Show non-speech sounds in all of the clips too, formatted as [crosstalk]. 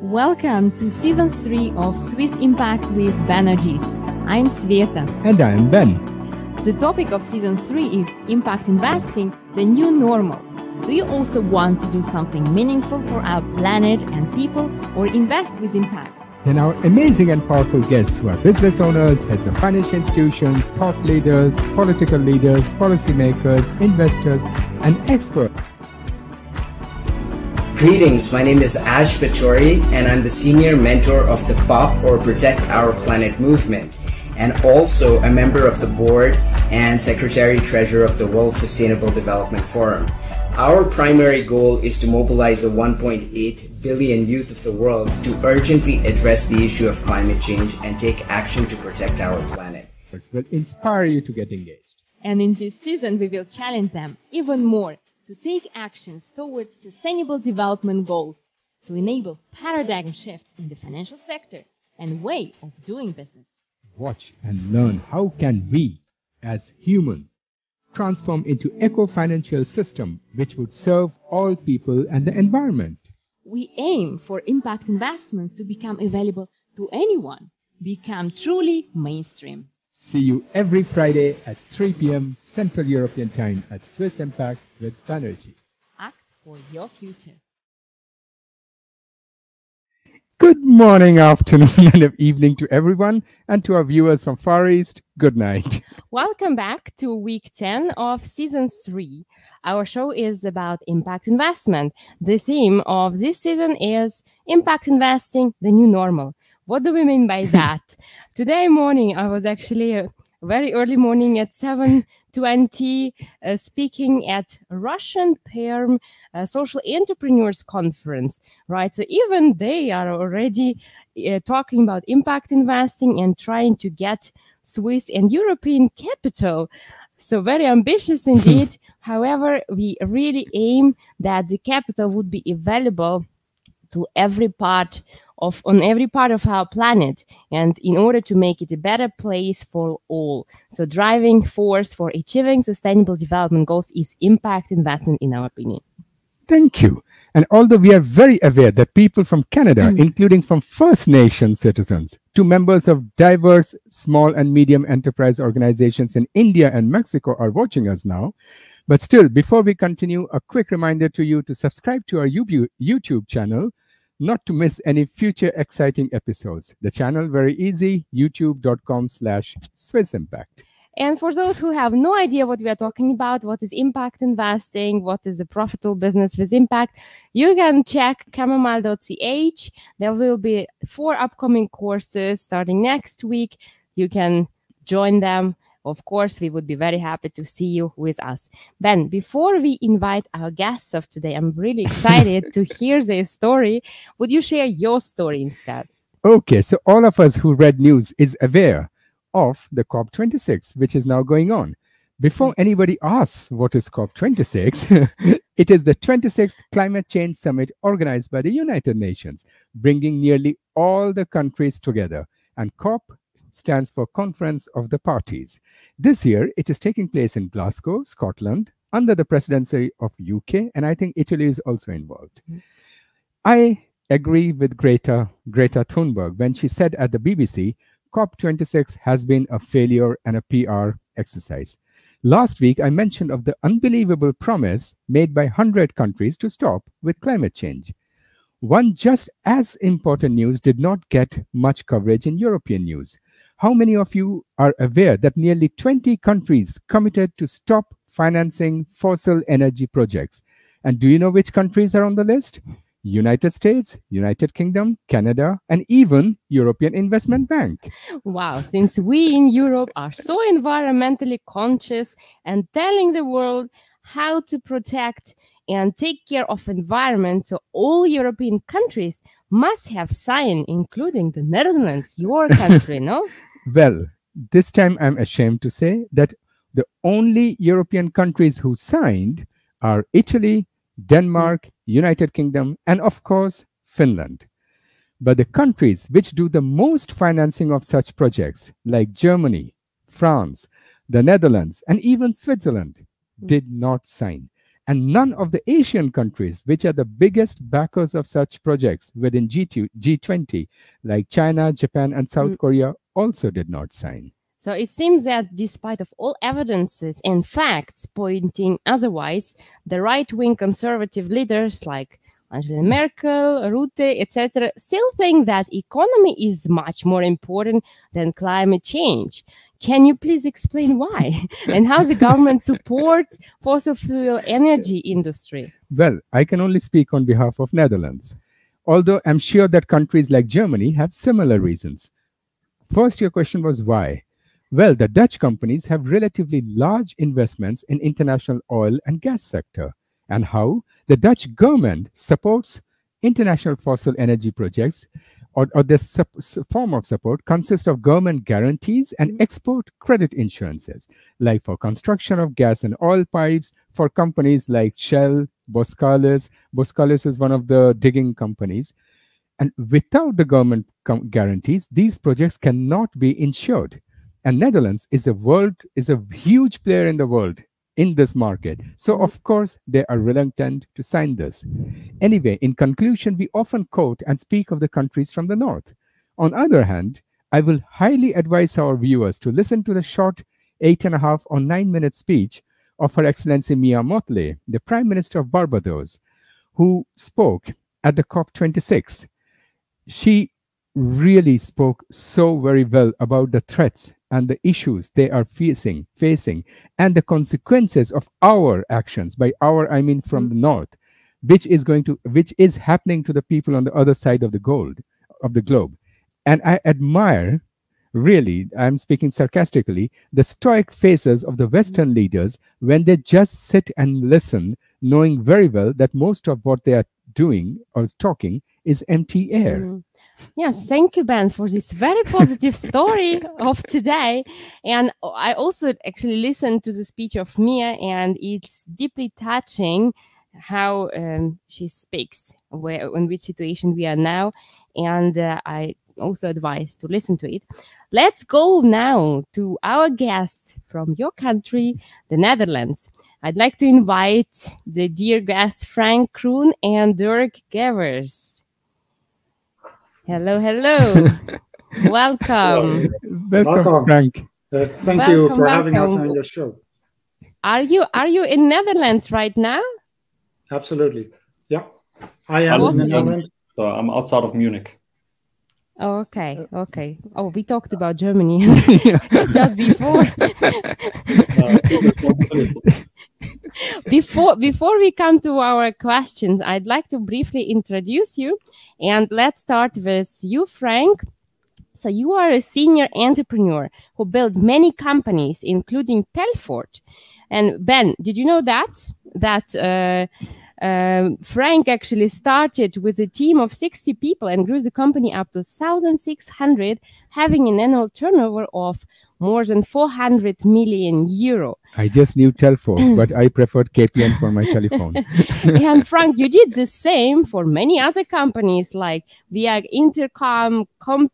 Welcome to season 3 of Swiss Impact with Banerjee. I'm Sveta. And I'm Ben. The topic of season 3 is Impact Investing, the new normal. Do you also want to do something meaningful for our planet and people or invest with impact? Then our amazing and powerful guests who are business owners, heads of financial institutions, thought leaders, political leaders, policymakers, investors, and experts. Greetings, my name is Ash Bachori, and I'm the senior mentor of the POP or Protect Our Planet movement, and also a member of the board and secretary treasurer of the World Sustainable Development Forum. Our primary goal is to mobilize the 1.8 billion youth of the world to urgently address the issue of climate change and take action to protect our planet. This will inspire you to get engaged. And in this season, we will challenge them even more to take actions towards sustainable development goals to enable paradigm shifts in the financial sector and way of doing business. Watch and learn how can we, as humans, transform into eco-financial system which would serve all people and the environment. We aim for impact investments to become available to anyone, become truly mainstream. See you every Friday at 3 p.m. Central European Time at Swiss Impact with Banerjee. Act for your future. Good morning, afternoon, [laughs] and evening to everyone, and to our viewers from Far East, good night. [laughs] Welcome back to week 10 of season 3. Our show is about impact investment. The theme of this season is impact investing, the new normal. What do we mean by [laughs] that? Today morning, I was actually very early morning at 7.20 uh, speaking at Russian Perm uh, Social Entrepreneurs Conference, right? So even they are already uh, talking about impact investing and trying to get Swiss and European capital. So very ambitious [laughs] indeed. However, we really aim that the capital would be available to every part of on every part of our planet and in order to make it a better place for all. So driving force for achieving sustainable development goals is impact investment in our opinion. Thank you. And although we are very aware that people from Canada, mm. including from First Nation citizens to members of diverse small and medium enterprise organizations in India and Mexico, are watching us now, but still, before we continue, a quick reminder to you to subscribe to our YouTube channel not to miss any future exciting episodes. The channel very easy, youtube.com slash Swiss Impact. And for those who have no idea what we are talking about, what is impact investing, what is a profitable business with impact, you can check camomile.ch. There will be four upcoming courses starting next week. You can join them of course, we would be very happy to see you with us. Ben, before we invite our guests of today, I'm really [laughs] excited to hear their story. Would you share your story instead? Okay, so all of us who read news is aware of the COP26, which is now going on. Before mm. anybody asks what is COP26, [laughs] it is the 26th Climate Change Summit organized by the United Nations, bringing nearly all the countries together. And COP stands for Conference of the Parties. This year, it is taking place in Glasgow, Scotland, under the presidency of UK, and I think Italy is also involved. Mm -hmm. I agree with Greta, Greta Thunberg when she said at the BBC, COP26 has been a failure and a PR exercise. Last week, I mentioned of the unbelievable promise made by 100 countries to stop with climate change. One just as important news did not get much coverage in European news. How many of you are aware that nearly 20 countries committed to stop financing fossil energy projects? And do you know which countries are on the list? United States, United Kingdom, Canada, and even European Investment Bank. Wow, since we in Europe are so environmentally conscious and telling the world how to protect and take care of environment, so all European countries must have signed, including the Netherlands, your country, no? [laughs] Well, this time I'm ashamed to say that the only European countries who signed are Italy, Denmark, United Kingdom, and of course, Finland. But the countries which do the most financing of such projects, like Germany, France, the Netherlands, and even Switzerland, did not sign. And none of the Asian countries, which are the biggest backers of such projects within G2, G20, like China, Japan, and South Mm. Korea, also did not sign. So it seems that despite of all evidences and facts pointing otherwise, the right-wing conservative leaders like Angela Merkel, Rutte, etc., still think that economy is much more important than climate change. Can you please explain why [laughs] and how the government supports fossil fuel energy industry? Well, I can only speak on behalf of Netherlands, although I'm sure that countries like Germany have similar reasons. First, your question was why? Well, the Dutch companies have relatively large investments in international oil and gas sector. And how? The Dutch government supports international fossil energy projects or, or this form of support consists of government guarantees and export credit insurances, like for construction of gas and oil pipes for companies like Shell, Boskalis. Boskalis is one of the digging companies. And without the government guarantees, these projects cannot be insured. And Netherlands is a world is a huge player in the world in this market. So of course they are reluctant to sign this. Anyway, in conclusion, we often quote and speak of the countries from the north. On other hand, I will highly advise our viewers to listen to the short eight and a half or nine minute speech of Her Excellency Mia Mottley, the Prime Minister of Barbados, who spoke at the COP26. She really spoke so very well about the threats and the issues they are facing facing and the consequences of our actions by our i mean from the north which is going to which is happening to the people on the other side of the gold of the globe. And i admire really i'm speaking sarcastically the stoic faces of the western leaders when they just sit and listen knowing very well that most of what they are doing or talking is empty air. Mm. Yes, thank you, Ben, for this very positive story of today. And I also actually listened to the speech of Mia, and it's deeply touching how um, she speaks, where in which situation we are now. And uh, I also advise to listen to it. Let's go now to our guests from your country, the Netherlands. I'd like to invite the dear guests Frank Kroon and Dirck Gevers. Hello, hello. [laughs] welcome. welcome, Welcome. frank Uh, thank you Welcome, for having us on your show. Are you are you in Netherlands right now? Absolutely. Yeah. I am in Awesome. the Netherlands. So I'm outside of Munich. Oh, okay, okay. Oh, we talked about Germany [laughs] just before. [laughs] Before before we come to our questions, I'd like to briefly introduce you, and let's start with you, Frank. So you are a senior entrepreneur who built many companies, including Telfort. And Ben, did you know that that uh, uh, Frank actually started with a team of 60 people and grew the company up to 1,600, having an annual turnover of more than 400 million euro. I just knew Telfo, [laughs] but I preferred KPN for my telephone. [laughs] and Frank, you did the same for many other companies like Viag Interkom, Com-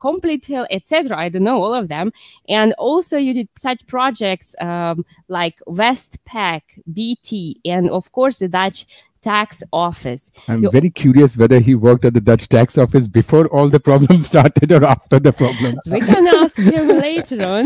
Completel, etc. I don't know all of them. And also, you did such projects um, like Westpac, BT, and of course, the Dutch tax office. I'm You- very curious whether he worked at the Dutch tax office before all the problems [laughs] started or after the problems. We can ask [laughs] him later on.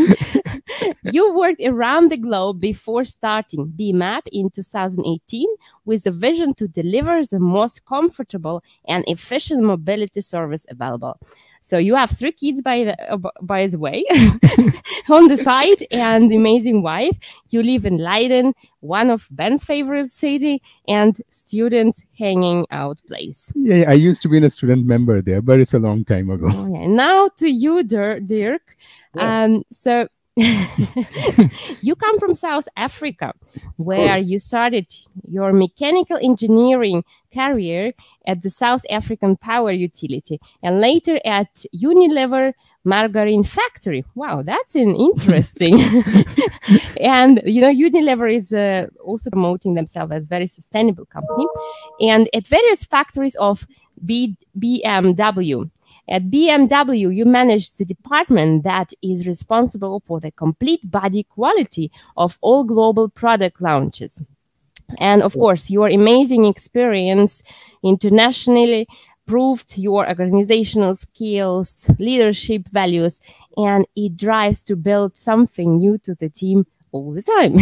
[laughs] you worked around the globe before starting BeMup in 2018 with the vision to deliver the most comfortable and efficient mobility service available. So you have three kids, by the uh, by the way, [laughs] on the side, and amazing wife. You live in Leiden, one of Ben's favorite city, and students hanging out place. Yeah, I used to be a student member there, but it's a long time ago. Oh, yeah. Now to you, Dir- Dirck. Yes. Um, so [laughs] you come from South Africa, where you started your mechanical engineering career at the South African Power Utility and later at Unilever Margarine Factory. Wow, that's an interesting. [laughs] [laughs] and you know, Unilever is uh, also promoting themselves as very sustainable company, and at various factories of B- BMW. At BMW, you manage the department that is responsible for the complete body quality of all global product launches. And of course, your amazing experience internationally proved your organizational skills, leadership values, and it drives to build something new to the team all the time.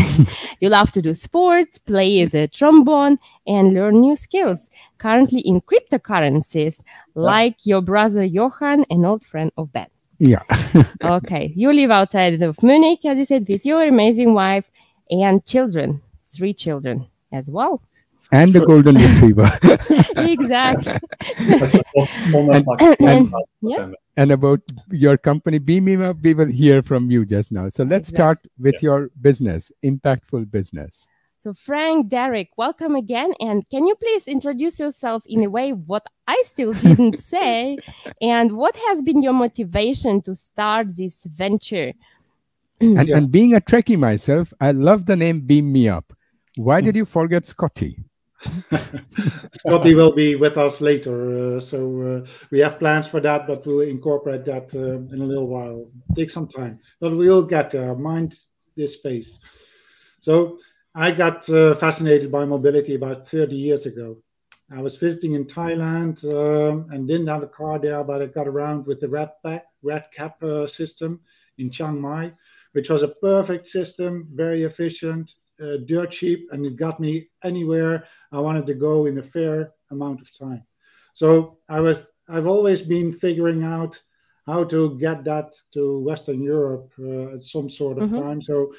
[laughs] you love to do sports, play the trombone, and learn new skills. Currently in cryptocurrencies, like your brother Johan, an old friend of Ben. Yeah. [laughs] okay, you live outside of Munich, as you said, with your amazing wife and children, three children as well. And the golden retriever. [laughs] exactly. And- [coughs] and- yeah. And about your company Beam Me Up. we will hear from you just now. So let's start with your business, impactful business. So, Frank, Derek, welcome again. And can you please introduce yourself in a way what I still didn't [laughs] say? And what has been your motivation to start this venture? And, Yeah. and being a Trekkie myself, I love the name Beam Me Up. Why hmm. did you forget Scotty? [laughs] Scotty will be with us later, uh, so uh, we have plans for that, but we'll incorporate that uh, in a little while. Take some time, but we'll get there. Mind this space. So I got uh, fascinated by mobility about 30 years ago. I was visiting in Thailand um, and didn't have a car there, but I got around with the red back, red cap uh, system in Chiang Mai, which was a perfect system, very efficient, uh, dirt cheap, and it got me anywhere I wanted to go in a fair amount of time. So I was I've always been figuring out how to get that to Western Europe uh, at some sort of Mhm. time. So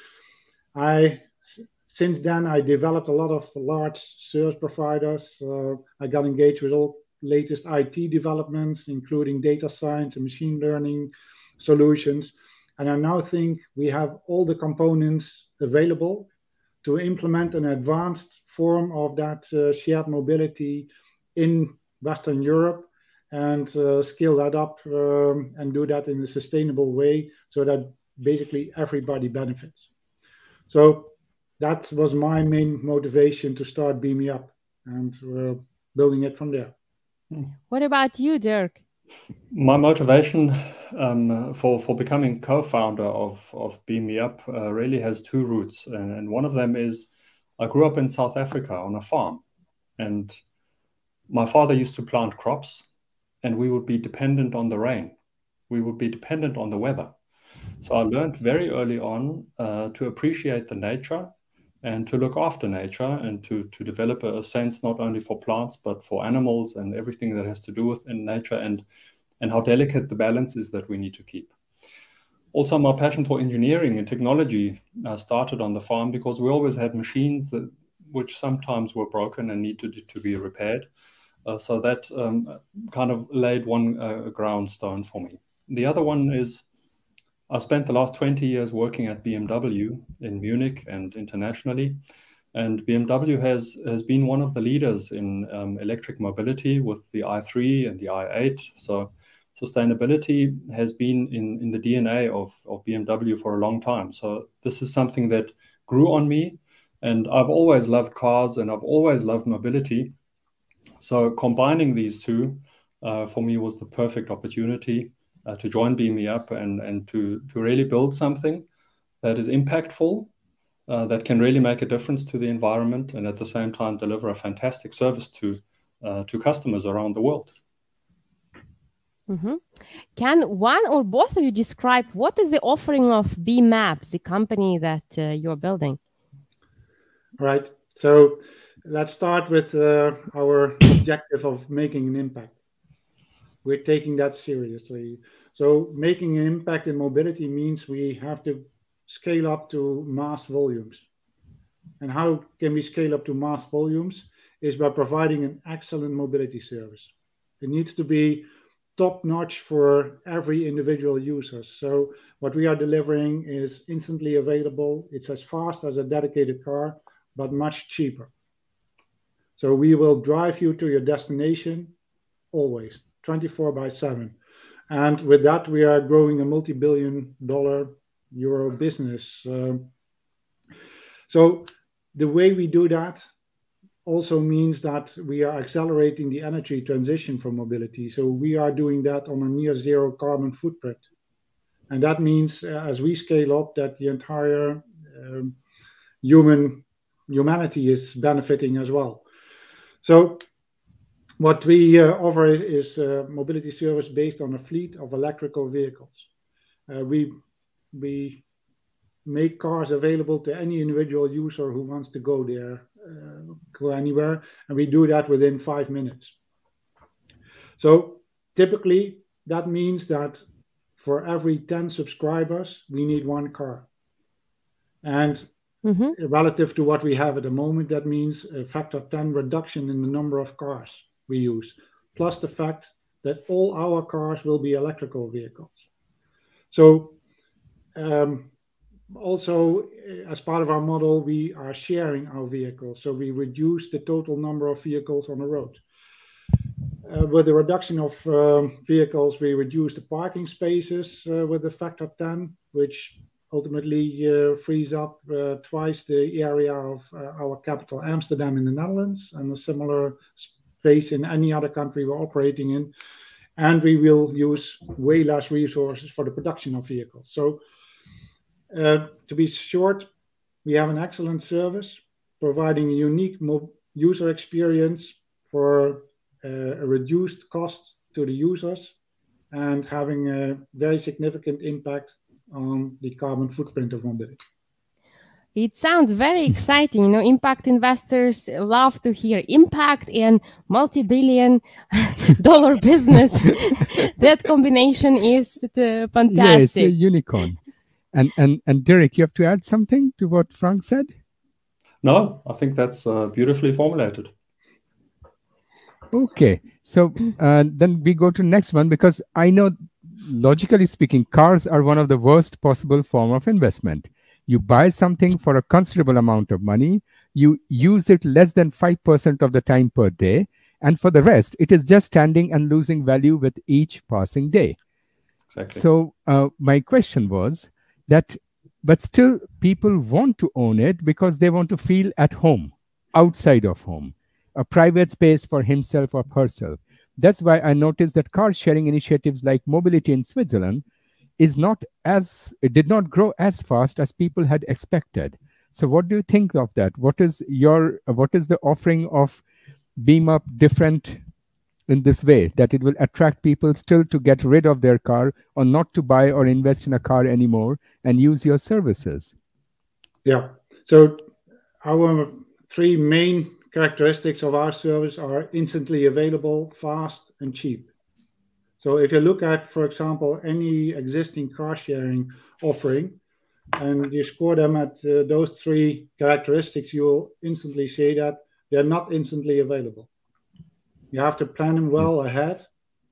I since then I developed a lot of large service providers. Uh, I got engaged with all latest IT developments, including data science and machine learning solutions. And I now think we have all the components available to implement an advanced form of that uh, shared mobility in Western Europe and uh, scale that up um, and do that in a sustainable way so that basically everybody benefits. So that was my main motivation to start Beam Me Up and uh, building it from there. What about you, Dirck? My motivation um, for for becoming co-founder of of Beam Me Up uh, really has two roots, and, and one of them is I grew up in South Africa on a farm, and my father used to plant crops, and we would be dependent on the rain. We would be dependent on the weather. So I learned very early on uh, to appreciate the nature and to look after nature and to, to develop a, sense not only for plants but for animals and everything that has to do with in nature and and how delicate the balance is that we need to keep. Also, my passion for engineering and technology uh, started on the farm because we always had machines that which sometimes were broken and needed to, to be repaired. Uh, so that um, kind of laid one uh, ground stone for me. The other one is I spent the last 20 years working at BMW in Munich and internationally. And BMW has, has been one of the leaders in um, electric mobility with the i3 and the i8. So sustainability has been in, in the DNA of, of BMW for a long time. So this is something that grew on me. And I've always loved cars and I've always loved mobility. So combining these two uh, for me was the perfect opportunity uh, to join Beam Me Up and, and to, to really build something that is impactful, uh, that can really make a difference to the environment, and at the same time deliver a fantastic service to, uh, to customers around the world. Mhm. Can one or both of you describe what is the offering of BeMup, the company that uh, you're building? Right. So let's start with uh, our objective of making an impact. We're taking that seriously. So making an impact in mobility means we have to scale up to mass volumes. And how can we scale up to mass volumes? Is by providing an excellent mobility service. It needs to be top notch for every individual user. So what we are delivering is instantly available. It's as fast as a dedicated car, but much cheaper. So we will drive you to your destination always, 24 by 7. And with that, we are growing a multi billion dollar euro business. Um, so the way we do that also means that we are accelerating the energy transition for mobility. So we are doing that on a near zero carbon footprint. And that means uh, as we scale up, that the entire um, human humanity is benefiting as well. So what we uh, offer is uh, mobility service based on a fleet of electrical vehicles. Uh, we we make cars available to any individual user who wants to go there, go anywhere, and we do that within five minutes. So typically, that means that for every 10 subscribers, we need one car. And mm-hmm. relative to what we have at the moment, that means a factor 10 reduction in the number of cars we use, plus the fact that all our cars will be electrical vehicles. So um, also, as part of our model, we are sharing our vehicles, so we reduce the total number of vehicles on the road. Uh, with the reduction of um, vehicles, we reduce the parking spaces uh, with a factor 10, which ultimately uh, frees up twice the area of our capital, Amsterdam, in the Netherlands, and a similar space in any other country we're operating in. And we will use way less resources for the production of vehicles. So uh, to be short, we have an excellent service providing a unique user experience for uh, a reduced cost to the users and having a very significant impact on the carbon footprint of mobility. It sounds very exciting. You know, impact investors love to hear impact and multi-billion [laughs] dollar [laughs] business. [laughs] that combination is fantastic. Yeah, it's a unicorn. And and and Derek, you have to add something to what Frank said. No, I think that's uh, beautifully formulated. Okay, so uh, then we go to next one because I know, logically speaking, cars are one of the worst possible form of investment. You buy something for a considerable amount of money, you use it less than five percent of the time per day, and for the rest, it is just standing and losing value with each passing day. Exactly. So uh, my question was, that but still people want to own it because they want to feel at home outside of home a private space for himself or herself that's why i noticed that car sharing initiatives like mobility in switzerland is not as it did not grow as fast as people had expected. So what do you think of that? What is your what is the offering of BeMup different in this way that it will attract people still to get rid of their car or not to buy or invest in a car anymore and use your services? Yeah. So our three main characteristics of our service are instantly available fast and cheap so if you look at for example any existing car sharing offering and you score them at uh, those three characteristics you will instantly see that they're not instantly available you have to plan them well ahead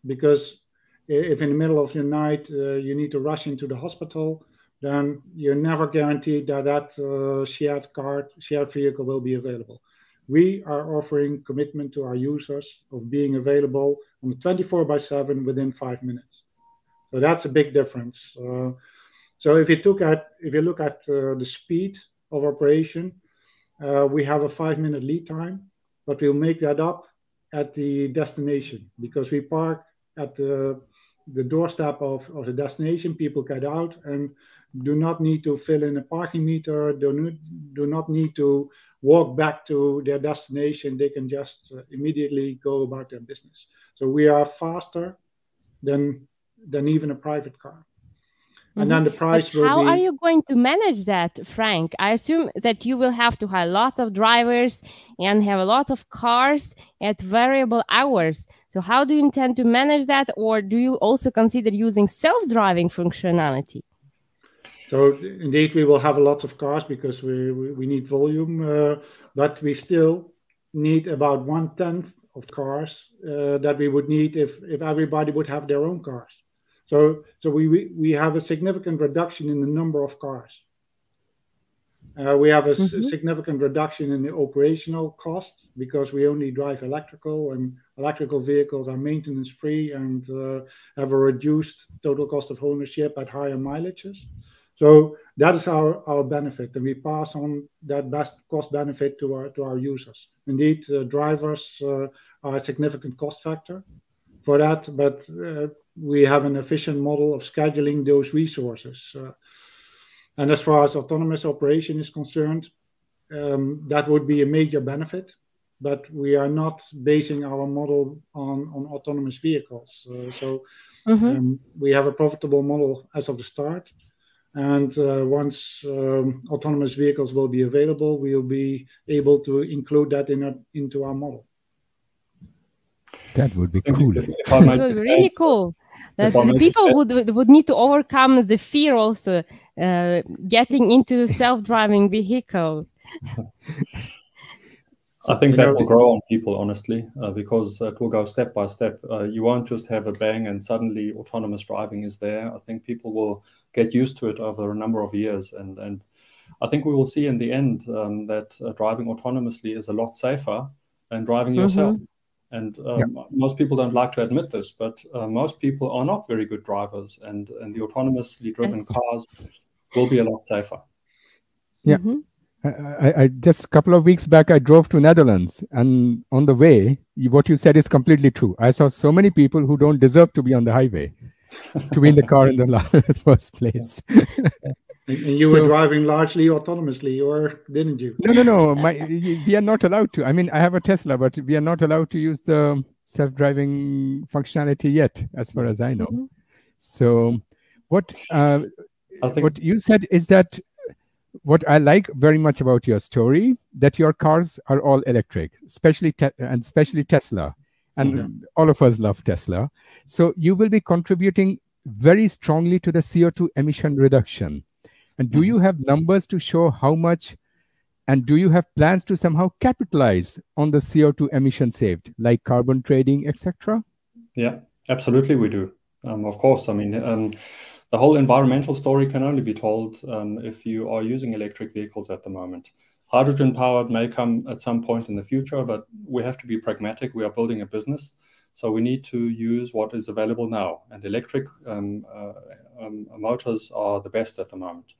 because if in the middle of your night uh, you need to rush into the hospital, then you're never guaranteed that that uh, shared car, shared vehicle will be available. We are offering commitment to our users of being available on 24 by 7 within five minutes. So that's a big difference. Uh, so if you look at if you look at uh, the speed of operation, uh, we have a five minute lead time, but we'll make that up at the destination because we park at the, the doorstep of, of the destination. People get out and do not need to fill in a parking meter, do, do not need to walk back to their destination. They can just uh, immediately go about their business. So we are faster than, than even a private car. Mm-hmm. And then the price but how be... are you going to manage that, Frank? I assume that you will have to hire lots of drivers and have a lot of cars at variable hours. So how do you intend to manage that, or do you also consider using self-driving functionality? So indeed, we will have lots of cars because we we, we need volume, uh, but we still need about one tenth of cars uh, that we would need if if everybody would have their own cars. So, so we, we have a significant reduction in the number of cars. Uh, we have a mm-hmm. significant reduction in the operational cost because we only drive electrical, and electrical vehicles are maintenance free and uh, have a reduced total cost of ownership at higher mileages. So that is our, our benefit, and we pass on that best cost benefit to our to our users. Indeed, uh, drivers uh, are a significant cost factor for that, but uh, we have an efficient model of scheduling those resources. Uh, and as far as autonomous operation is concerned, um, that would be a major benefit. But we are not basing our model on, on autonomous vehicles. Uh, so mm-hmm. um, we have a profitable model as of the start. And uh, once um, autonomous vehicles will be available, we will be able to include that in a, into our model. That would be cool. That would be really cool. That the people would would need to overcome the fear also uh, getting into self-driving vehicle. [laughs] I think that will grow on people, honestly, uh, because it will go step by step. Uh, you won't just have a bang and suddenly autonomous driving is there. I think people will get used to it over a number of years, and and I think we will see in the end um, that uh, driving autonomously is a lot safer than driving mm-hmm. yourself. And um, yeah. most people don't like to admit this, but uh, most people are not very good drivers, and and the autonomously driven That's... cars will be a lot safer. Yeah. Mm-hmm. I, I, just a couple of weeks back I drove to Netherlands and on the way what you said is completely true. I saw so many people who don't deserve to be on the highway to be in the car in the [laughs] [laughs] first place. and you so, were driving largely autonomously or didn't you? No, no, no. My, we are not allowed to. I mean, I have a Tesla, but we are not allowed to use the self-driving functionality yet as far as I know. Mm-hmm. So what uh, I think what you said is that what I like very much about your story that your cars are all electric, especially and especially Tesla, and mm-hmm. all of us love Tesla. So you will be contributing very strongly to the CO2 emission reduction. And do mm-hmm. you have numbers to show how much? And do you have plans to somehow capitalize on the CO2 emission saved, like carbon trading, etc.? Yeah, absolutely, we do. Um, of course, I mean. Um, the whole environmental story can only be told um, if you are using electric vehicles at the moment. Hydrogen powered may come at some point in the future, but we have to be pragmatic. We are building a business, so we need to use what is available now. And electric um, uh, um, motors are the best at the moment.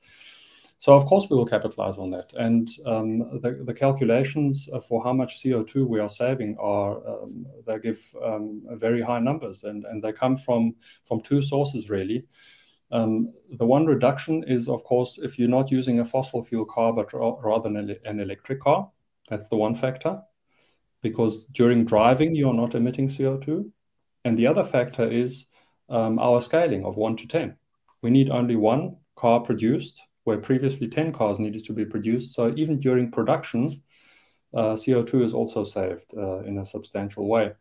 So of course we will capitalize on that. And um, the, the, calculations for how much CO2 we are saving are um, they give um, very high numbers, and, and they come from from two sources really. Um, the one reduction is, of course, if you're not using a fossil fuel car, but rather an electric car. That's the one factor, because during driving, you're not emitting CO2. And the other factor is um, our scaling of 1 to 10. We need only one car produced, where previously 10 cars needed to be produced. So even during production, uh, CO2 is also saved uh, in a substantial way.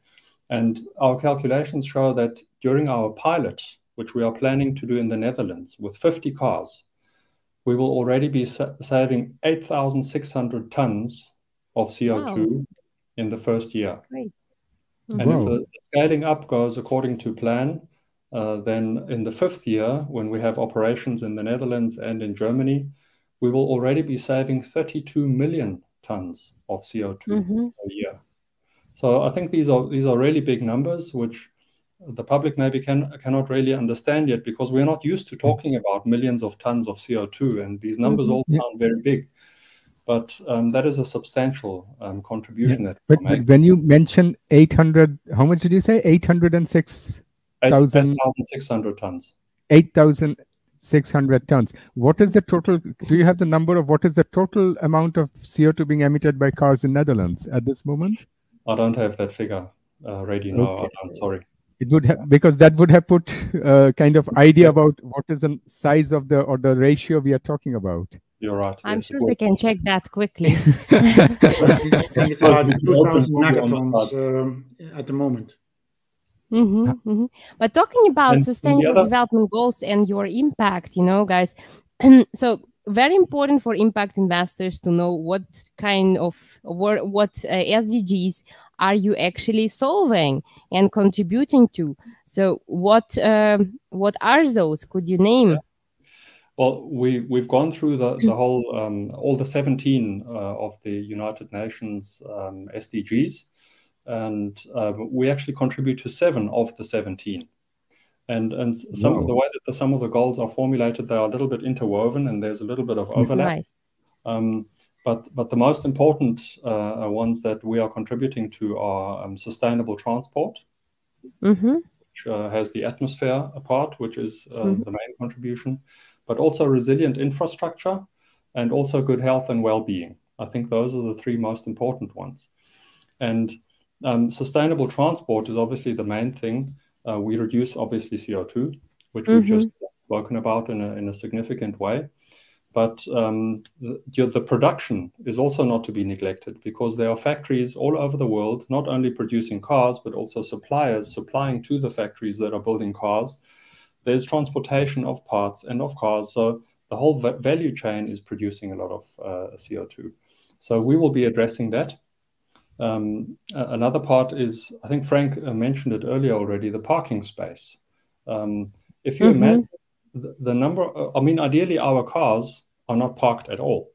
And our calculations show that during our pilot, which we are planning to do in the Netherlands with 50 cars, we will already be sa saving 8,600 tons of CO2 wow. in the first year. Great. And wow. if the scaling up goes according to plan, uh, then in the fifth year, when we have operations in the Netherlands and in Germany, we will already be saving 32 million tons of CO2 mm -hmm. a year. So I think these are these are really big numbers, which the public maybe can cannot really understand yet because we're not used to talking about millions of tons of CO2, and these numbers mm-hmm. all yeah. sound very big. But um, that is a substantial um, contribution. Yeah. That but, when you mention 800, how much did you say? 806,000? 8,600 tons. 8,600 tons. What is the total? Do you have the number of what is the total amount of CO2 being emitted by cars in Netherlands at this moment? I don't have that figure uh, ready now. Okay. I'm sorry it would have because that would have put uh, kind of idea about what is the size of the or the ratio we are talking about you're right i'm yes. sure they can check that quickly [laughs] at the moment mm-hmm, mm-hmm. but talking about and sustainable other... development goals and your impact you know guys [clears throat] so very important for impact investors to know what kind of what, uh, SDGs are you actually solving and contributing to? So what um, what are those? Could you name? Well, we we've gone through the the whole um, all the seventeen uh, of the United Nations um, SDGs, and uh, we actually contribute to seven of the seventeen. And and some of the way that the, some of the goals are formulated, they are a little bit interwoven, and there's a little bit of overlap. Right. Um, but, but the most important uh, ones that we are contributing to are um, sustainable transport, mm-hmm. which uh, has the atmosphere part, which is uh, mm-hmm. the main contribution, but also resilient infrastructure and also good health and well-being. I think those are the three most important ones. And um, sustainable transport is obviously the main thing. Uh, we reduce obviously CO2, which mm-hmm. we've just spoken about in a, in a significant way. But um, the, the, production is also not to be neglected because there are factories all over the world, not only producing cars, but also suppliers supplying to the factories that are building cars. There's transportation of parts and of cars. So the whole value chain is producing a lot of uh, CO2. So we will be addressing that. Um, another part is, I think Frank uh, mentioned it earlier already, the parking space. Um, if you mm-hmm. imagine the, the number, uh, I mean, ideally our cars are not parked at all.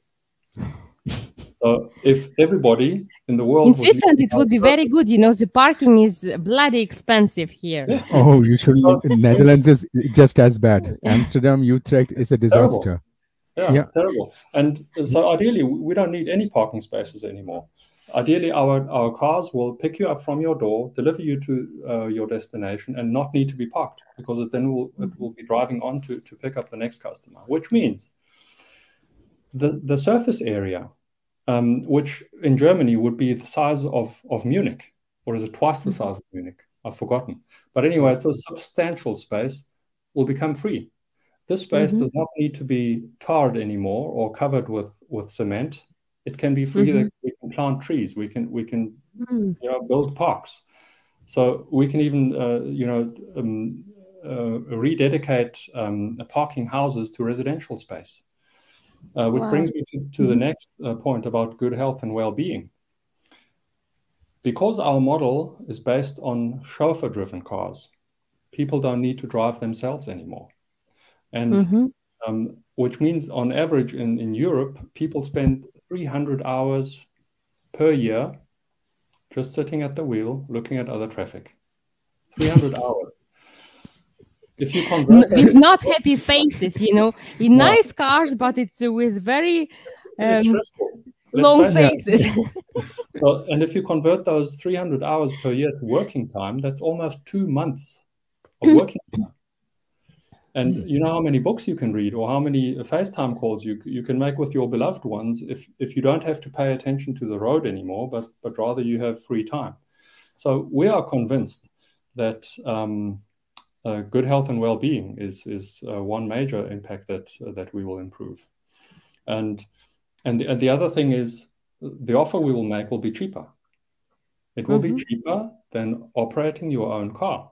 So if everybody in the world in Switzerland, it would be very good. You know, the parking is bloody expensive here. Yeah. Oh, usually [laughs] Netherlands is just as bad. Amsterdam, Utrecht is a disaster. Yeah, yeah, terrible. And so ideally, we don't need any parking spaces anymore. Ideally, our, our cars will pick you up from your door, deliver you to uh, your destination, and not need to be parked because it then will, it will be driving on to, to pick up the next customer, which means the, the surface area, um, which in Germany would be the size of, of Munich, or is it twice the size of Munich? I've forgotten. But anyway, it's a substantial space, will become free. This space mm-hmm. does not need to be tarred anymore or covered with, with cement. It can be free. Mm-hmm. We can plant trees. We can we can mm. you know build parks. So we can even uh, you know um, uh, rededicate um, parking houses to residential space. Uh, which wow. brings me to, to the mm-hmm. next uh, point about good health and well-being. Because our model is based on chauffeur-driven cars, people don't need to drive themselves anymore, and mm-hmm. um, which means on average in, in Europe, people spend 300 hours per year just sitting at the wheel looking at other traffic. 300 hours. If you convert with not happy faces you know. In no. nice cars but it's with very um, long faces. [laughs] Well, and if you convert those 300 hours per year to working time that's almost two months of working time and hmm. you know how many books you can read or how many FaceTime calls you you can make with your beloved ones if if you don't have to pay attention to the road anymore, but but rather you have free time. So we are convinced that um, uh, good health and well-being is is uh, one major impact that uh, that we will improve, and and the, and the other thing is the offer we will make will be cheaper. It will mm-hmm. be cheaper than operating your own car,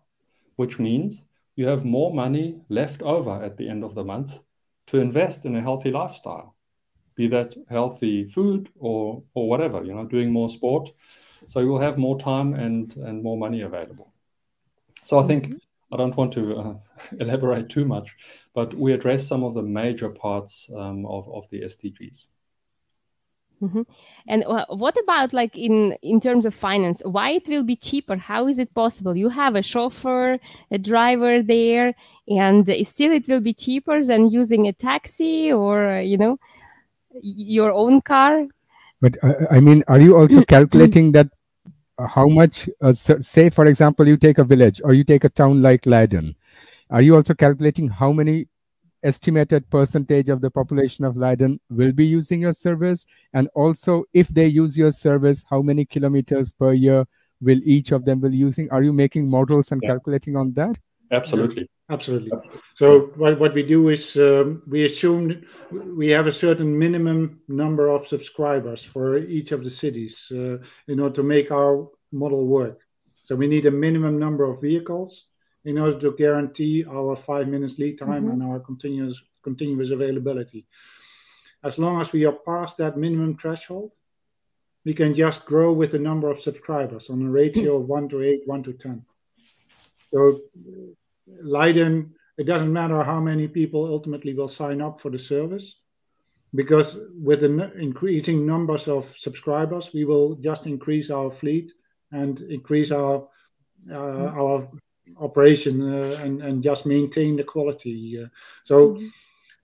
which means you have more money left over at the end of the month to invest in a healthy lifestyle, be that healthy food or or whatever, you know, doing more sport. So you will have more time and and more money available. So I think. I don't want to uh, [laughs] elaborate too much, but we address some of the major parts um, of, of the SDGs. Mm-hmm. And uh, what about like in in terms of finance? Why it will be cheaper? How is it possible? You have a chauffeur, a driver there, and still it will be cheaper than using a taxi or uh, you know your own car. But uh, I mean, are you also [clears throat] calculating that how much uh, say for example you take a village or you take a town like leiden are you also calculating how many estimated percentage of the population of leiden will be using your service? And also if they use your service how many kilometers per year will each of them be using? Are you making models and yeah. calculating on that? Absolutely. Absolutely. So what, what we do is um, we assume we have a certain minimum number of subscribers for each of the cities uh, in order to make our model work. So we need a minimum number of vehicles in order to guarantee our five minutes lead time mm-hmm. and our continuous continuous availability as long as we are past that minimum threshold we can just grow with the number of subscribers on a ratio of 1 to 8 1 to 10 so Leiden, it doesn't matter how many people ultimately will sign up for the service, because with the increasing numbers of subscribers, we will just increase our fleet and increase our uh, mm-hmm. our operation uh, and and just maintain the quality. Uh, so, mm-hmm.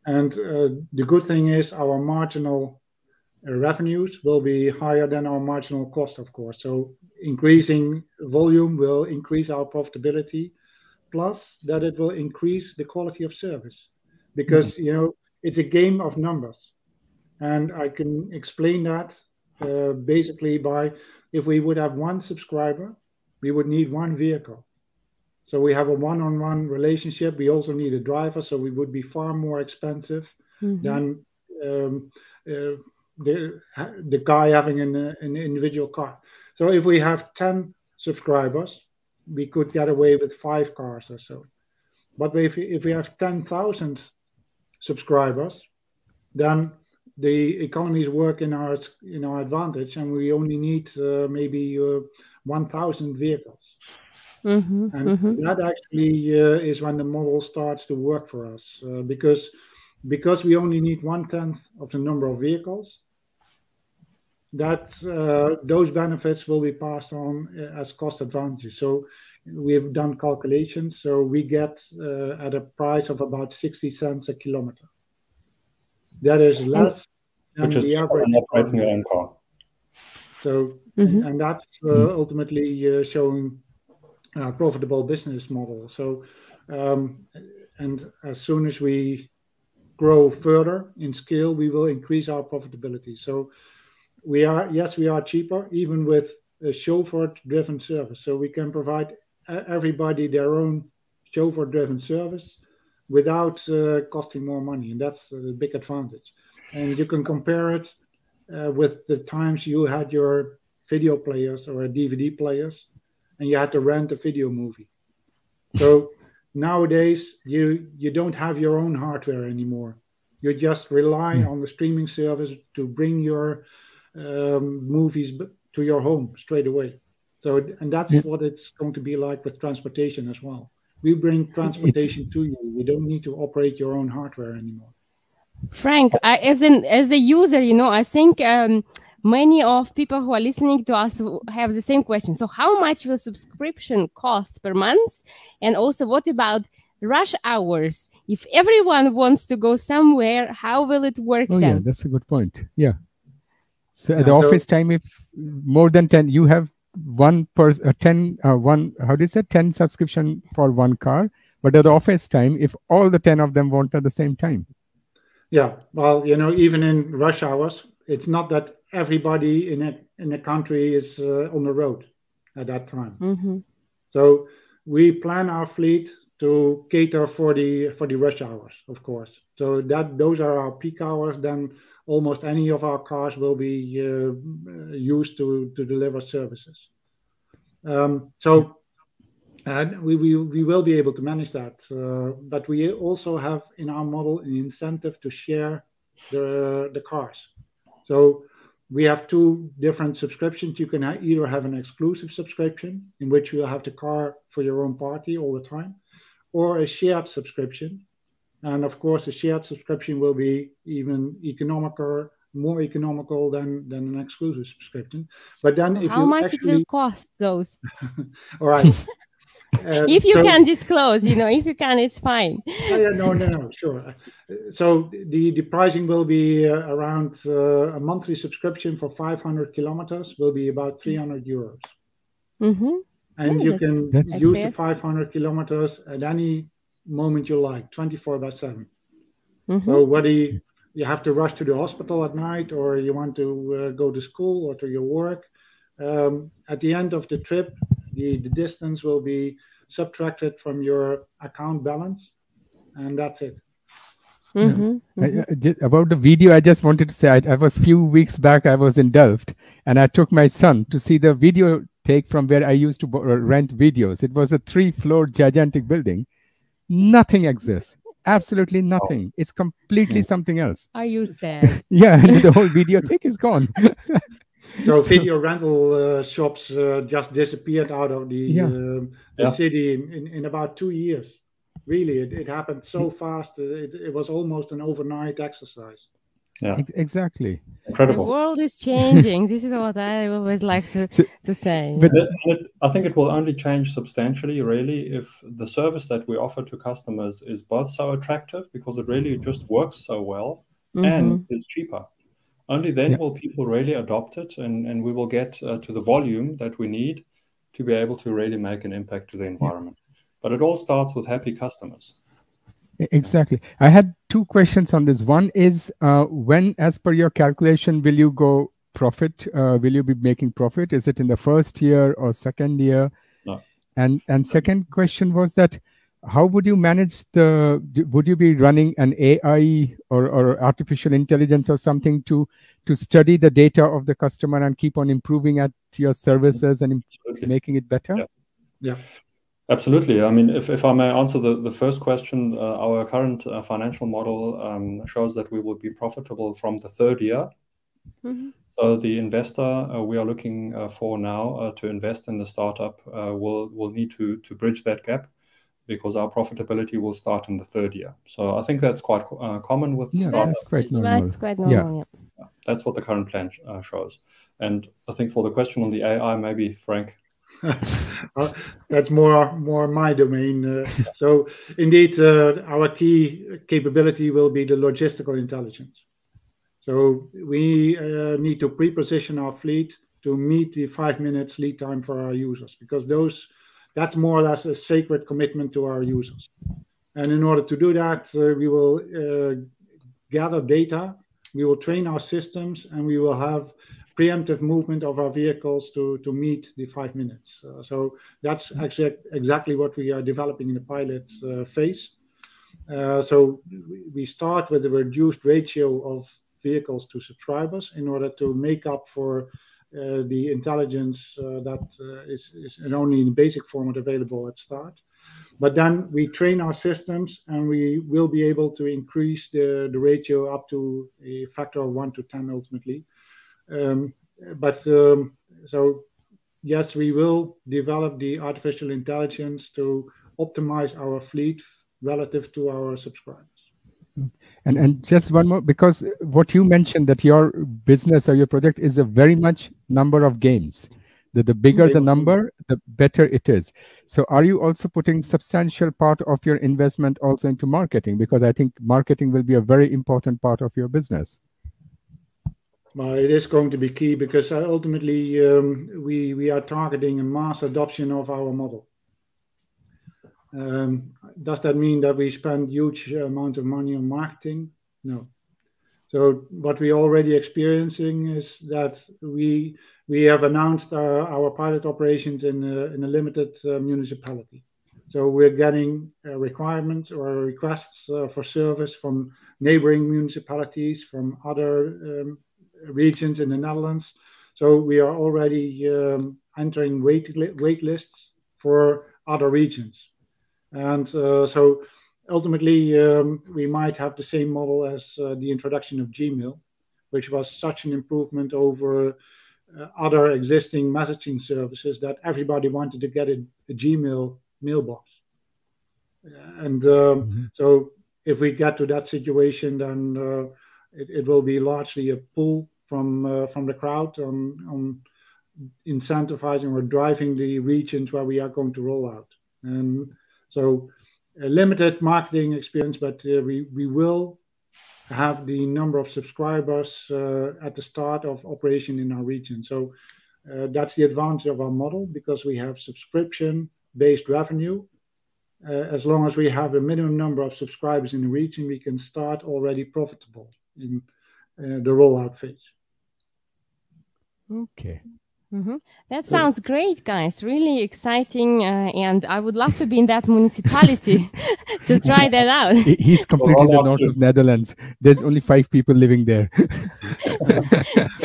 and uh, the good thing is our marginal revenues will be higher than our marginal cost, of course. So increasing volume will increase our profitability plus that it will increase the quality of service because mm-hmm. you know it's a game of numbers And I can explain that uh, basically by if we would have one subscriber, we would need one vehicle. So we have a one-on-one relationship. We also need a driver, so we would be far more expensive mm-hmm. than um, uh, the the guy having an, an individual car. So if we have ten subscribers, we could get away with five cars or so. But if if we have ten thousand subscribers, then the economies work in our in our advantage, and we only need uh, maybe uh, 1,000 vehicles. Mm-hmm, and mm-hmm. that actually uh, is when the model starts to work for us, uh, because because we only need one tenth of the number of vehicles. That uh, those benefits will be passed on uh, as cost advantages. So we've done calculations. So we get at a price of about 60 cents a kilometer. That is less than Which is the average operating your own car. So, mm-hmm. and that's uh, mm-hmm. ultimately uh, showing a profitable business model. So, um, and as soon as we grow further in scale, we will increase our profitability. So, we are yes, we are cheaper even with a chauffeur-driven service. So we can provide everybody their own chauffeur-driven service without uh, costing more money, and that's a big advantage. And you can compare it uh, with the times you had your video players or DVD players, and you had to rent a video movie. So [laughs] nowadays, you you don't have your own hardware anymore. You just rely mm. on the streaming service to bring your um, movies to your home straight away. So, and that's yeah. what it's going to be like with transportation as well. We bring transportation it's... to you. You don't need to operate your own hardware anymore. Frank, I, as an as a user, you know, I think um, many of people who are listening to us have the same question. So, how much will subscription cost per month? And also, what about rush hours? If everyone wants to go somewhere, how will it work oh, then? Yeah, that's a good point. Yeah. So at the so, office time, if more than ten, you have one per uh, ten uh, one. How do you say ten subscription for one car? But at the office time, if all the ten of them want at the same time, yeah, well, you know, even in rush hours, it's not that everybody in a in a country is uh, on the road at that time. Mm-hmm. So we plan our fleet to cater for the for the rush hours, of course. So that those are our peak hours. Then almost any of our cars will be uh, used to to deliver services. Um, so and we, we, we will be able to manage that. Uh, but we also have in our model an incentive to share the, the cars. So we have two different subscriptions. You can ha- either have an exclusive subscription in which you have the car for your own party all the time, or a shared subscription. And of course, a shared subscription will be even economical, more economical than, than an exclusive subscription. But then, if how much actually... it will cost those? [laughs] all right. Uh, if you so, can disclose, you know, if you can, it's fine. Oh, yeah, no, no, no, sure. So the, the pricing will be uh, around uh, a monthly subscription for 500 kilometers will be about 300 euros. Mm-hmm. And yeah, you that's, can that's use fair. the 500 kilometers at any moment you like, 24 by 7. Mm-hmm. So whether you, you, have to rush to the hospital at night or you want to uh, go to school or to your work, um, at the end of the trip, the, the distance will be subtracted from your account balance, and that's it. Mm-hmm, mm-hmm. about the video, I just wanted to say I, I was few weeks back. I was in Delft, and I took my son to see the video take from where I used to rent videos. It was a three-floor gigantic building. Nothing exists. Absolutely nothing. It's completely something else. Are you sad? [laughs] yeah, the whole video take is gone. [laughs] so [laughs] video rental uh, shops uh, just disappeared out of the, yeah. Um, the yeah. city in, in, in, about two years. Really, it, it happened so fast. It, it was almost an overnight exercise. Yeah, exactly. Incredible. The world is changing. this is what I always like to, so, to say. But it, I think it will only change substantially, really, if the service that we offer to customers is both so attractive because it really just works so well mm-hmm. and is cheaper. Only then yeah. will people really adopt it, and, and we will get uh, to the volume that we need to be able to really make an impact to the environment. Yeah. But it all starts with happy customers. Exactly. I had two questions on this. One is uh, when, as per your calculation, will you go profit? Uh, will you be making profit? Is it in the first year or second year? No. And and second question was that how would you manage the? Would you be running an AI or, or artificial intelligence or something to to study the data of the customer and keep on improving at your services and Absolutely. making it better? Yeah. Yeah. Absolutely. I mean, if, if I may answer the, the first question, uh, our current uh, financial model um, shows that we will be profitable from the third year. Mhm. So the investor uh, we are looking uh, for now uh, to invest in the startup uh, will will need to to bridge that gap because our profitability will start in the third year. So I think that's quite uh, common with Yeah, startups. that's quite normal. That's quite normal. Yeah. That's what the current plan uh, shows. And I think for the question on the AI, maybe Frank. [laughs] That's more more my domain. Uh, [laughs] so indeed, uh, our key capability will be the logistical intelligence. So we uh, need to pre-position our fleet to meet the five minutes lead time for our users because those that's more or less a sacred commitment to our users. And in order to do that, uh, we will uh, gather data, we will train our systems, and we will have preemptive movement of our vehicles to, to meet the five minutes. Uh, so that's actually exactly what we are developing in the pilot uh, phase. Uh, so we start with a reduced ratio of vehicles to subscribers in order to make up for uh, the intelligence uh, that uh, is, is only in basic format available at start. But then we train our systems and we will be able to increase the, the ratio up to a factor of one to 10 ultimately. Um, but um, so, yes, we will develop the artificial intelligence to optimize our fleet relative to our subscribers. And and just one more because what you mentioned that your business or your project is a very much number of games. The, the bigger the number, the better it is. So are you also putting substantial part of your investment also into marketing? Because I think marketing will be a very important part of your business. Well, it is going to be key because ultimately um, we we are targeting a mass adoption of our model. Um, does that mean that we spend huge amount of money on marketing? No. So what we're already experiencing is that we we have announced our, our pilot operations in a, in a limited uh, municipality. So we're getting uh, requirements or requests uh, for service from neighboring municipalities, from other um, regions in the Netherlands. So we are already um, entering wait lists for other regions. And uh, so ultimately, um, we might have the same model as uh, the introduction of Gmail, which was such an improvement over uh, other existing messaging services that everybody wanted to get a, a Gmail mailbox. And um, Mm-hmm. so if we get to that situation, then uh, it, it will be largely a pull from uh, from the crowd on, on incentivizing or driving the regions where we are going to roll out. And so a limited marketing experience, but uh, we, we will have the number of subscribers uh, at the start of operation in our region. So uh, that's the advantage of our model because we have subscription based revenue. Uh, as long as we have a minimum number of subscribers in the region, we can start already profitable in uh, the rollout phase. Okay. Mhm. That sounds great, guys. Really exciting. Uh, and I would love to be in that municipality [laughs] to try [laughs] that out. He's completely in the north of Netherlands. There's only five people living there. [laughs]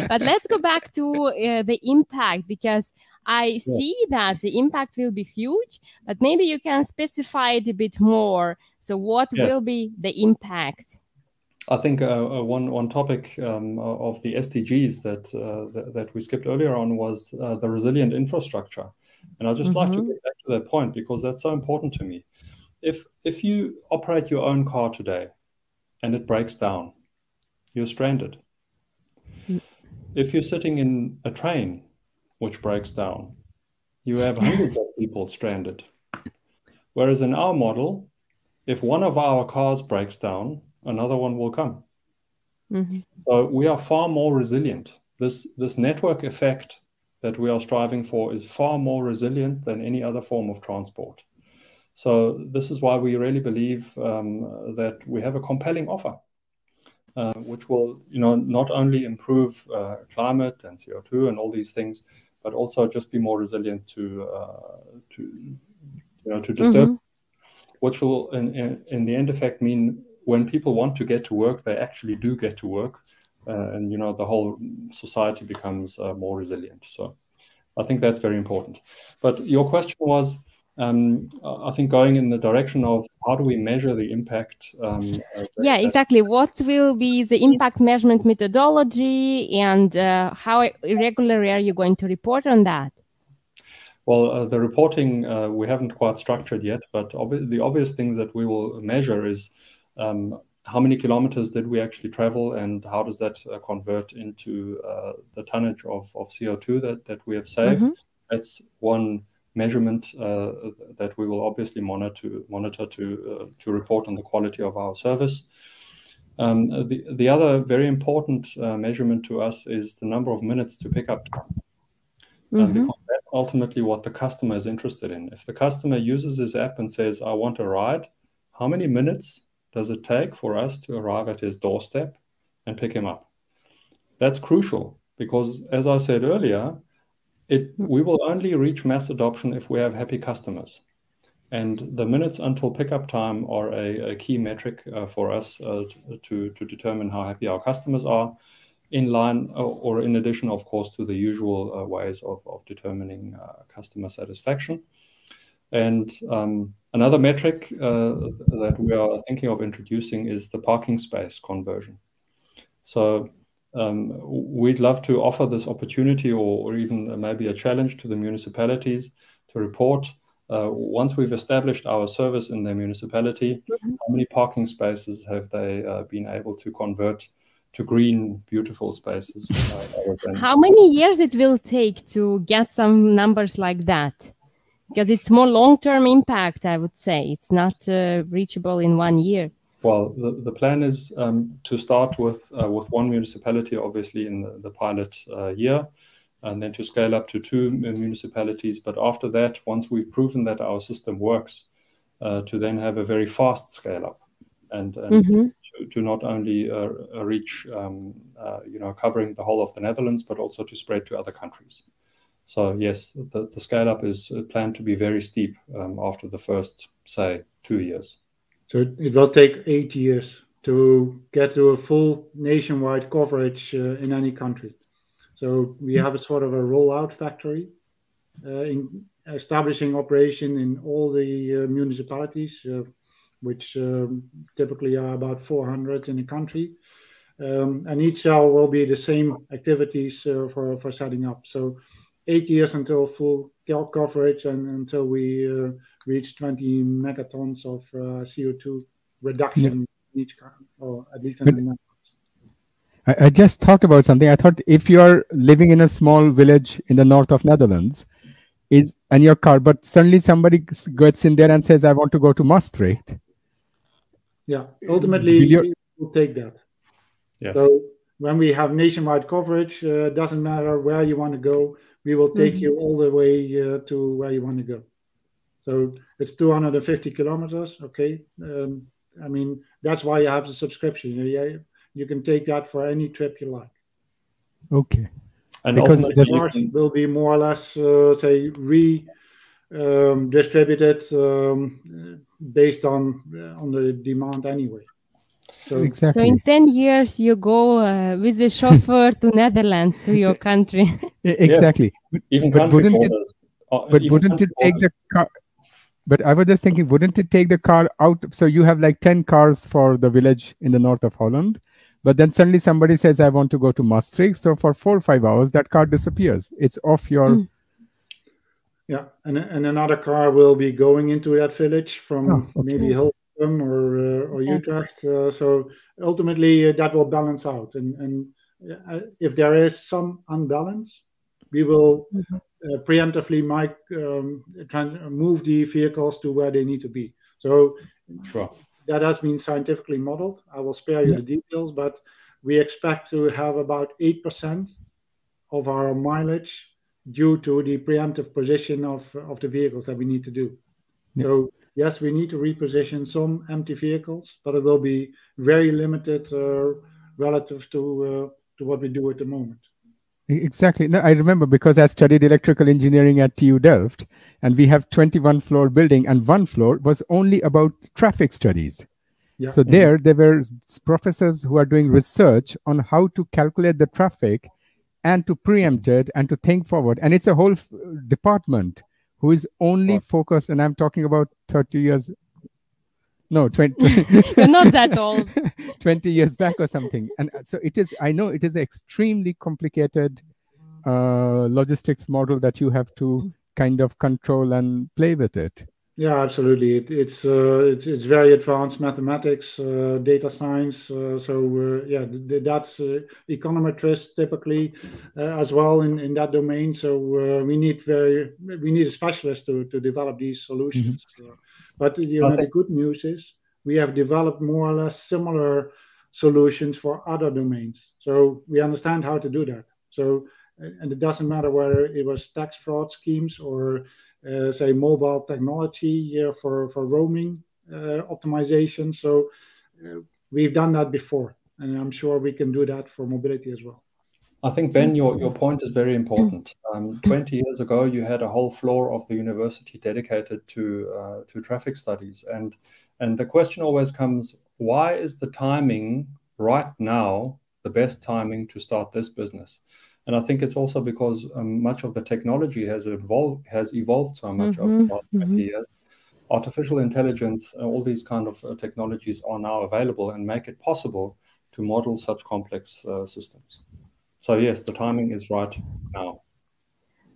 but let's go back to uh, the impact because I see that the impact will be huge, but maybe you can specify it a bit more. So, what will be the impact? I think uh, uh, one one topic um, of the SDGs that, uh, that that we skipped earlier on was uh, the resilient infrastructure, and I'd just like to Mhm. get back to that point because that's so important to me. If if you operate your own car today, and it breaks down, you're stranded. If you're sitting in a train which breaks down, you have hundreds of people stranded. Whereas in our model, if one of our cars breaks down, another one will come. Mhm. So we are far more resilient. This this network effect that we are striving for is far more resilient than any other form of transport. So this is why we really believe um, that we have a compelling offer, uh, which will, you know, not only improve uh, climate and CO2 and all these things, but also just be more resilient to uh, to you know to disturb, mm-hmm. which will in, in, in the end effect mean when people want to get to work, they actually do get to work, uh, and you know the whole society becomes uh, more resilient. So I think that's very important. But your question was um, I think going in the direction of how do we measure the impact? Um, yeah, exactly. What will be the impact measurement methodology, and uh, how regularly are you going to report on that? Well, uh, the reporting uh, we haven't quite structured yet, but ob- the obvious things that we will measure is how many kilometers did we actually travel, and how does that uh, convert into uh, the tonnage of, of CO2 that, that we have saved? Mm-hmm. That's one measurement uh, that we will obviously monitor to monitor to uh, to report on the quality of our service. Um, the the other very important uh, measurement to us is the number of minutes to pick up time, mm-hmm. because that's ultimately what the customer is interested in. If the customer uses his app and says, "I want a ride," how many minutes does it take for us to arrive at his doorstep and pick him up? That's crucial because, as I said earlier, it, we will only reach mass adoption if we have happy customers. And the minutes until pickup time are a, a key metric uh, for us uh, to, to determine how happy our customers are, in line or, uh, or in addition, of course, to the usual uh, ways of, of determining uh, customer satisfaction. And um, another metric uh, that we are thinking of introducing is the parking space conversion. So um, we'd love to offer this opportunity or, or, even maybe a challenge to the municipalities to report uh, once we've established our service in their municipality, mm-hmm. how many parking spaces have they uh, been able to convert to green, beautiful spaces? Uh, how many years it will take to get some numbers like that? Because it's more long-term impact, I would say. It's not uh, reachable in one year. Well, the, the plan is um, to start with uh, with one municipality, obviously in the, the pilot uh, year, and then to scale up to two municipalities. But after that, once we've proven that our system works, uh, to then have a very fast scale up, and, and mm-hmm. to, to, not only uh, reach, um, uh, you know, covering the whole of the Netherlands, but also to spread to other countries. So yes, the, the scale up is planned to be very steep um, after the first, say, two years. So it will take eight years to get to a full nationwide coverage uh, in any country. So we have a sort of a rollout factory uh, in establishing operation in all the uh, municipalities, uh, which um, typically are about 400 in the country. Um, and each cell will be the same activities uh, for, for setting up. So eight years until full coverage and until we uh, reach 20 megatons of uh, CO2 reduction yeah. in each car, or at least in but, the Netherlands. I, I just thought about something. I thought if you're living in a small village in the north of Netherlands, is and your car, but suddenly somebody gets in there and says, "I want to go to Maastricht." Yeah, ultimately, you will take that. Yes. So when we have nationwide coverage, uh, doesn't matter where you want to go, we will take mm-hmm. you all the way uh, to where you want to go. So it's 250 kilometers. Okay. Um, I mean, that's why you have the subscription. You, you can take that for any trip you like. Okay. And because the charge will be more or less, uh, say, re um, distributed um, based on uh, on the demand anyway. So, exactly. so in 10 years you go uh, with the chauffeur to [laughs] netherlands to your country [laughs] exactly yes. even but wouldn't it, uh, but wouldn't it take the car but I was just thinking, wouldn't it take the car out? So you have like 10 cars for the village in the north of Holland, but then suddenly somebody says, I want to go to Maastricht. So for four or five hours, that car disappears. It's off your. Mm. Yeah, and, and another car will be going into that village from oh, okay. maybe Hilversum or, uh, or Utrecht. Uh, so ultimately, uh, that will balance out. And, and uh, if there is some unbalance, we will mm-hmm. Uh, preemptively might um, move the vehicles to where they need to be. So sure. that has been scientifically modeled. I will spare you yeah. the details, but we expect to have about 8% of our mileage due to the preemptive position of, of the vehicles that we need to do. Yeah. So yes, we need to reposition some empty vehicles, but it will be very limited uh, relative to uh, to what we do at the moment. Exactly. No, I remember because I studied electrical engineering at TU Delft, and we have 21 floor building, and one floor was only about traffic studies. Yeah. So there, there were professors who are doing research on how to calculate the traffic, and to preempt it, and to think forward. And it's a whole department who is only focused, and I'm talking about 30 years no 20 [laughs] not that old. [laughs] 20 years back or something. And so it is i know it is an extremely complicated uh, logistics model that you have to kind of control and play with it yeah absolutely it, it's uh, it's it's very advanced mathematics uh, data science uh, so uh, yeah th- that's uh, econometrists typically as well in, in that domain so we need very we need a specialist to, to develop these solutions mm-hmm. But you know, the good news is we have developed more or less similar solutions for other domains. So we understand how to do that. So and it doesn't matter whether it was tax fraud schemes or uh, say mobile technology uh, for for roaming uh, optimization. So uh, we've done that before, and I'm sure we can do that for mobility as well. I think, Ben, your, your point is very important. Um, 20 years ago, you had a whole floor of the university dedicated to, uh, to traffic studies. And, and the question always comes why is the timing right now the best timing to start this business? And I think it's also because um, much of the technology has evolved, has evolved so much mm-hmm, over the last 20 mm-hmm. years. Artificial intelligence, uh, all these kind of uh, technologies are now available and make it possible to model such complex uh, systems. So yes, the timing is right now.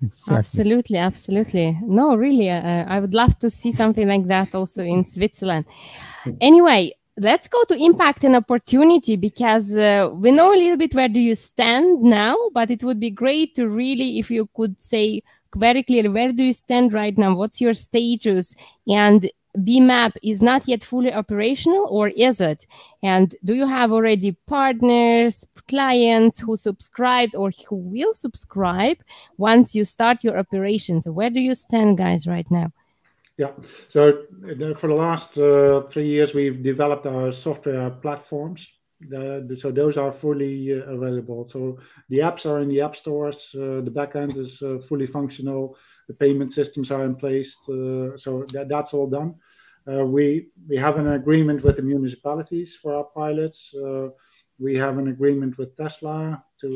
Exactly. Absolutely, absolutely. No, really, uh, I would love to see something like that also in Switzerland. Anyway, let's go to impact and opportunity because uh, we know a little bit where do you stand now, but it would be great to really, if you could say very clearly, where do you stand right now? What's your status? And BeMup is not yet fully operational, or is it? And do you have already partners, clients who subscribed or who will subscribe once you start your operations? Where do you stand, guys, right now? Yeah, so for the last uh, three years, we've developed our software platforms. The, so those are fully uh, available. So the apps are in the app stores. Uh, the backend is uh, fully functional. The payment systems are in place. Uh, so that, that's all done. Uh, we we have an agreement with the municipalities for our pilots. We have an agreement with Tesla to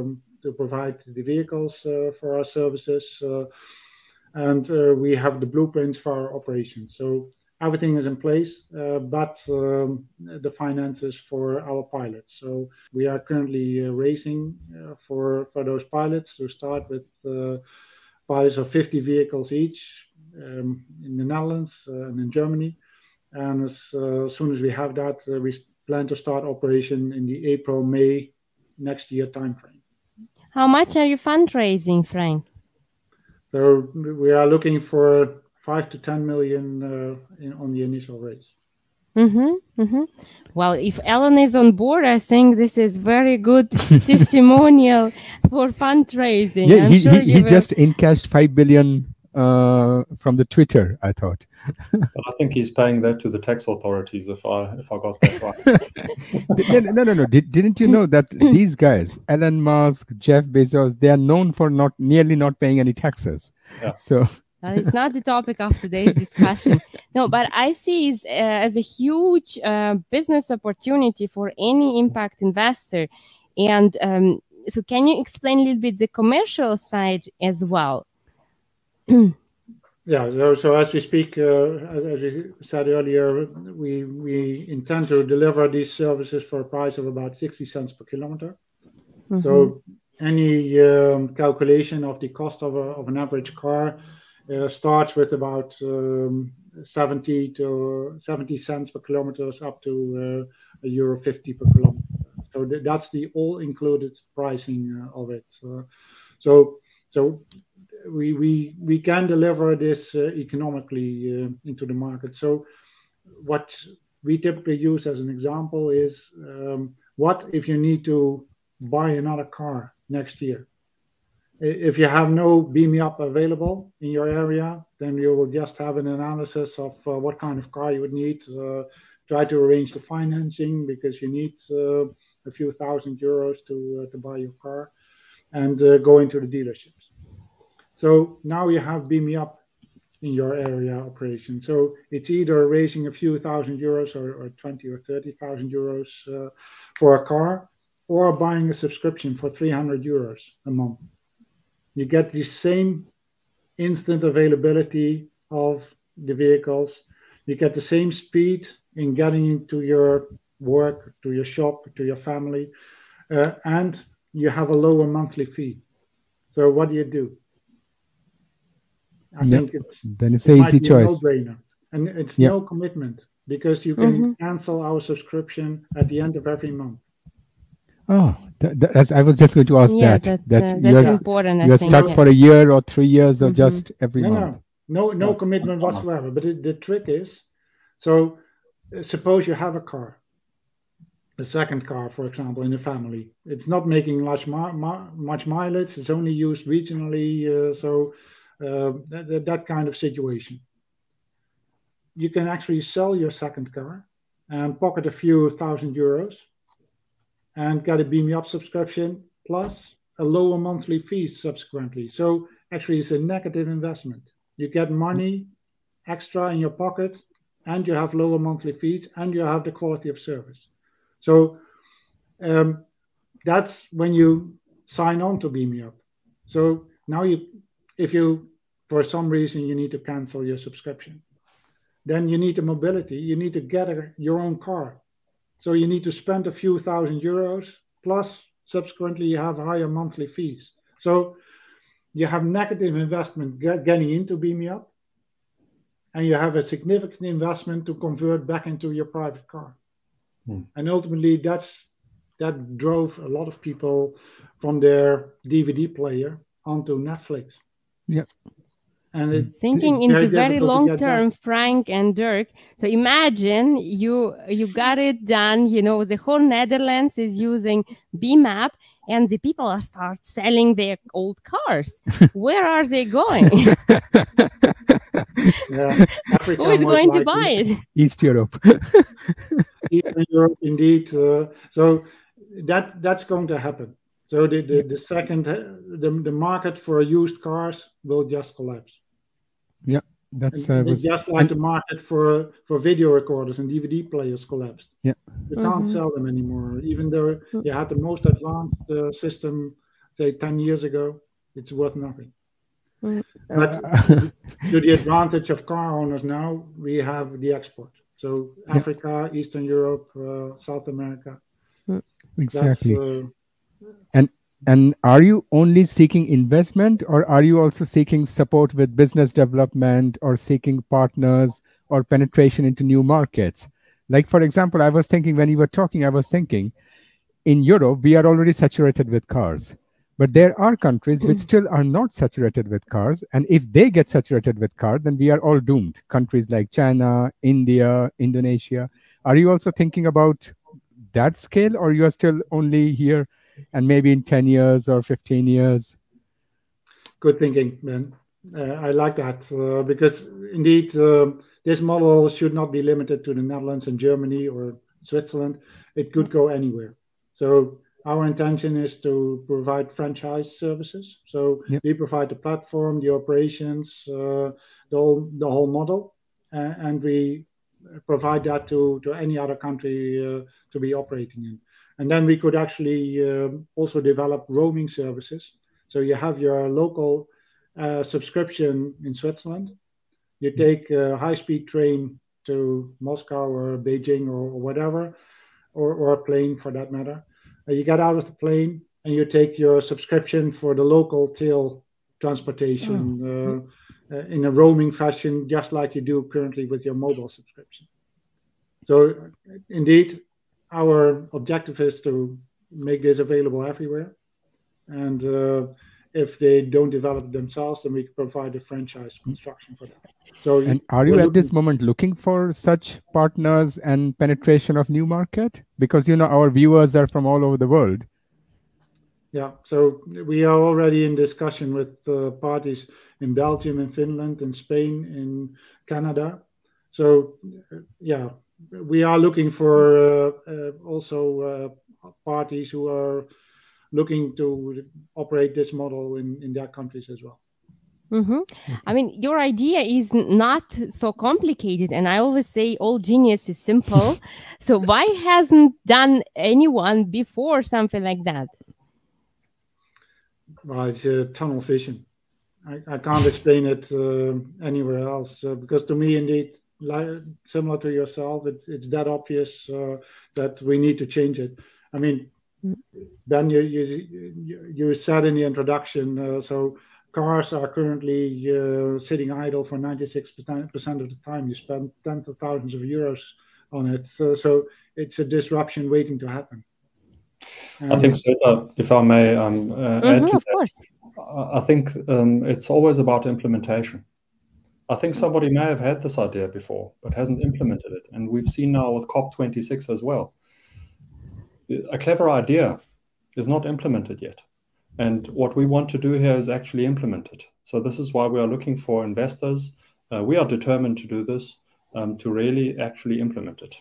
um, to provide the vehicles for our services, and we have the blueprints for our operations. So everything is in place, uh, but um, the finances for our pilots. So we are currently uh, raising uh, for for those pilots to start with pilots of 50 vehicles each, um, in the Netherlands uh, and in Germany. And as, uh, as, soon as we have that, uh, we plan to start operation in the April May next year timeframe. How much are you fundraising, Frank? So we are looking for five to ten million uh, in, on the initial raise. Mm-hmm, mm-hmm. Well, if Elon is on board, I think this is very good [laughs] testimonial for fundraising. Yeah, I'm he, sure he, he just encashed five billion uh, from the Twitter. I thought. I think he's paying that to the tax authorities. If I if I got that right. [laughs] no, no, no. Did, didn't you know that these guys, Elon Musk, Jeff Bezos, they are known for not nearly not paying any taxes. Yeah. So. [laughs] it's not the topic of today's discussion. no, but I see it uh, as a huge uh, business opportunity for any impact investor. And um, so, can you explain a little bit the commercial side as well? Yeah. So, so as we speak, uh, as we said earlier, we we intend to deliver these services for a price of about 60 cents per kilometer. Mm-hmm. So any um, calculation of the cost of, a, of an average car uh, starts with about um, 70 to 70 cents per kilometers up to uh, a euro 50 per kilometer. So th- that's the all-included pricing uh, of it. Uh, so so we we we can deliver this uh, economically uh, into the market. So what we typically use as an example is um, what if you need to buy another car next year? If you have no BeMup available in your area, then you will just have an analysis of uh, what kind of car you would need, try to arrange the financing because you need a few thousand euros to, buy your car and go into the dealerships. So now you have BeMup in your area operation. So it's either raising a few thousand euros or, or 20 or 30,000 euros uh, for a car or buying a subscription for 300 euros a month. You get the same instant availability of the vehicles. You get the same speed in getting into your work, to your shop, to your family, uh, and you have a lower monthly fee. So what do you do? I think it's then it's an easy choice. no-brainer. and it's no commitment because you can mm-hmm. cancel our subscription at the end of every month. Oh, that, that, I was just going to ask yeah, that. That's, that uh, that's important. You're stuck yeah. for a year or three years or mm-hmm. just every no, month. No, no, no commitment whatsoever. But it, the trick is, so uh, suppose you have a car, a second car, for example, in a family. It's not making much much mileage. It's only used regionally. Uh, so uh, that, that kind of situation. You can actually sell your second car and pocket a few thousand euros and get a BeMup subscription plus a lower monthly fee subsequently. So actually, it's a negative investment. You get money extra in your pocket, and you have lower monthly fees, and you have the quality of service. So um, that's when you sign on to BeMup. So now you, if you, for some reason, you need to cancel your subscription, then you need a mobility. You need to get a, your own car. So you need to spend a few thousand euros, plus subsequently you have higher monthly fees. So you have negative investment get, getting into BeMup, and you have a significant investment to convert back into your private car. Hmm. And ultimately, that's that drove a lot of people from their DVD player onto Netflix. Yep. And it's thinking it's into very long term frank and Dirck. So imagine you you got it done. You know the whole netherlands is using BeMup and the people are start selling their old cars. [laughs] Where are they going? [laughs] Yeah, [laughs] who is going to buy it? East europe. Eastern europe indeed uh, so that that's going to happen so the, the, the second, the, the market for used cars will just collapse. Yeah, that's uh, was, just like and, the market for for video recorders and DVD players collapsed. Yeah, you mm-hmm. can't sell them anymore. Even though you had the most advanced uh, system, say ten years ago, it's worth nothing. Mm-hmm. But [laughs] to the advantage of car owners now, we have the export. So Africa, yeah. Eastern Europe, uh, South America. Exactly. And and are you only seeking investment or are you also seeking support with business development or seeking partners or penetration into new markets? Like, for example, I was thinking when you were talking, I was thinking in Europe, we are already saturated with cars. But there are countries which still are not saturated with cars. And if they get saturated with cars, then we are all doomed. Countries like China, India, Indonesia. Are you also thinking about that scale or you are still only here and maybe in 10 years or 15 years. Good thinking man. Uh, i like that uh, because indeed uh, this model should not be limited to the netherlands and germany or switzerland. It could go anywhere. So our intention is to provide franchise services. So yep. we provide the platform the operations uh, the whole the whole model and we provide that to to any other country uh, to be operating in and then we could actually um, also develop roaming services. So you have your local uh, subscription in Switzerland. You mm-hmm. take a high-speed train to Moscow or Beijing or, or whatever, or, or, a plane for that matter. Uh, you get out of the plane and you take your subscription for the local tail transportation oh. uh, uh, in a roaming fashion, just like you do currently with your mobile subscription. So, indeed, our objective is to make this available everywhere. And uh, if they don't develop themselves, then we provide a franchise construction for them. So, and are you at this moment looking for such partners and penetration of new market? Because you know our viewers are from all over the world. Yeah, so we are already in discussion with uh, parties in Belgium, in Finland, in Spain, in Canada. So, yeah, we are looking for also parties who are looking to operate this model in in their countries as well. Mm-hmm. I mean, your idea is not so complicated, and I always say all genius is simple. [laughs] so why hasn't done anyone before something like that? Well, it's a tunnel vision. I, I can't explain it uh, anywhere else uh, because to me, indeed, like, similar to yourself, it's it's that obvious uh, that we need to change it. I mean. Ben, you you you said in the introduction, uh, so cars are currently uh, sitting idle for 96% of the time. You spend tens of thousands of euros on it. So, so it's a disruption waiting to happen. Um, I think, so, if I may um, uh, mm-hmm, add to of that, course. I think um, it's always about implementation. I think somebody may have had this idea before, but hasn't implemented it. And we've seen now with COP26 as well. A clever idea is not implemented yet. And what we want to do here is actually implement it. So this is why we are looking for investors. Uh, we are determined to do this um, to really actually implement it.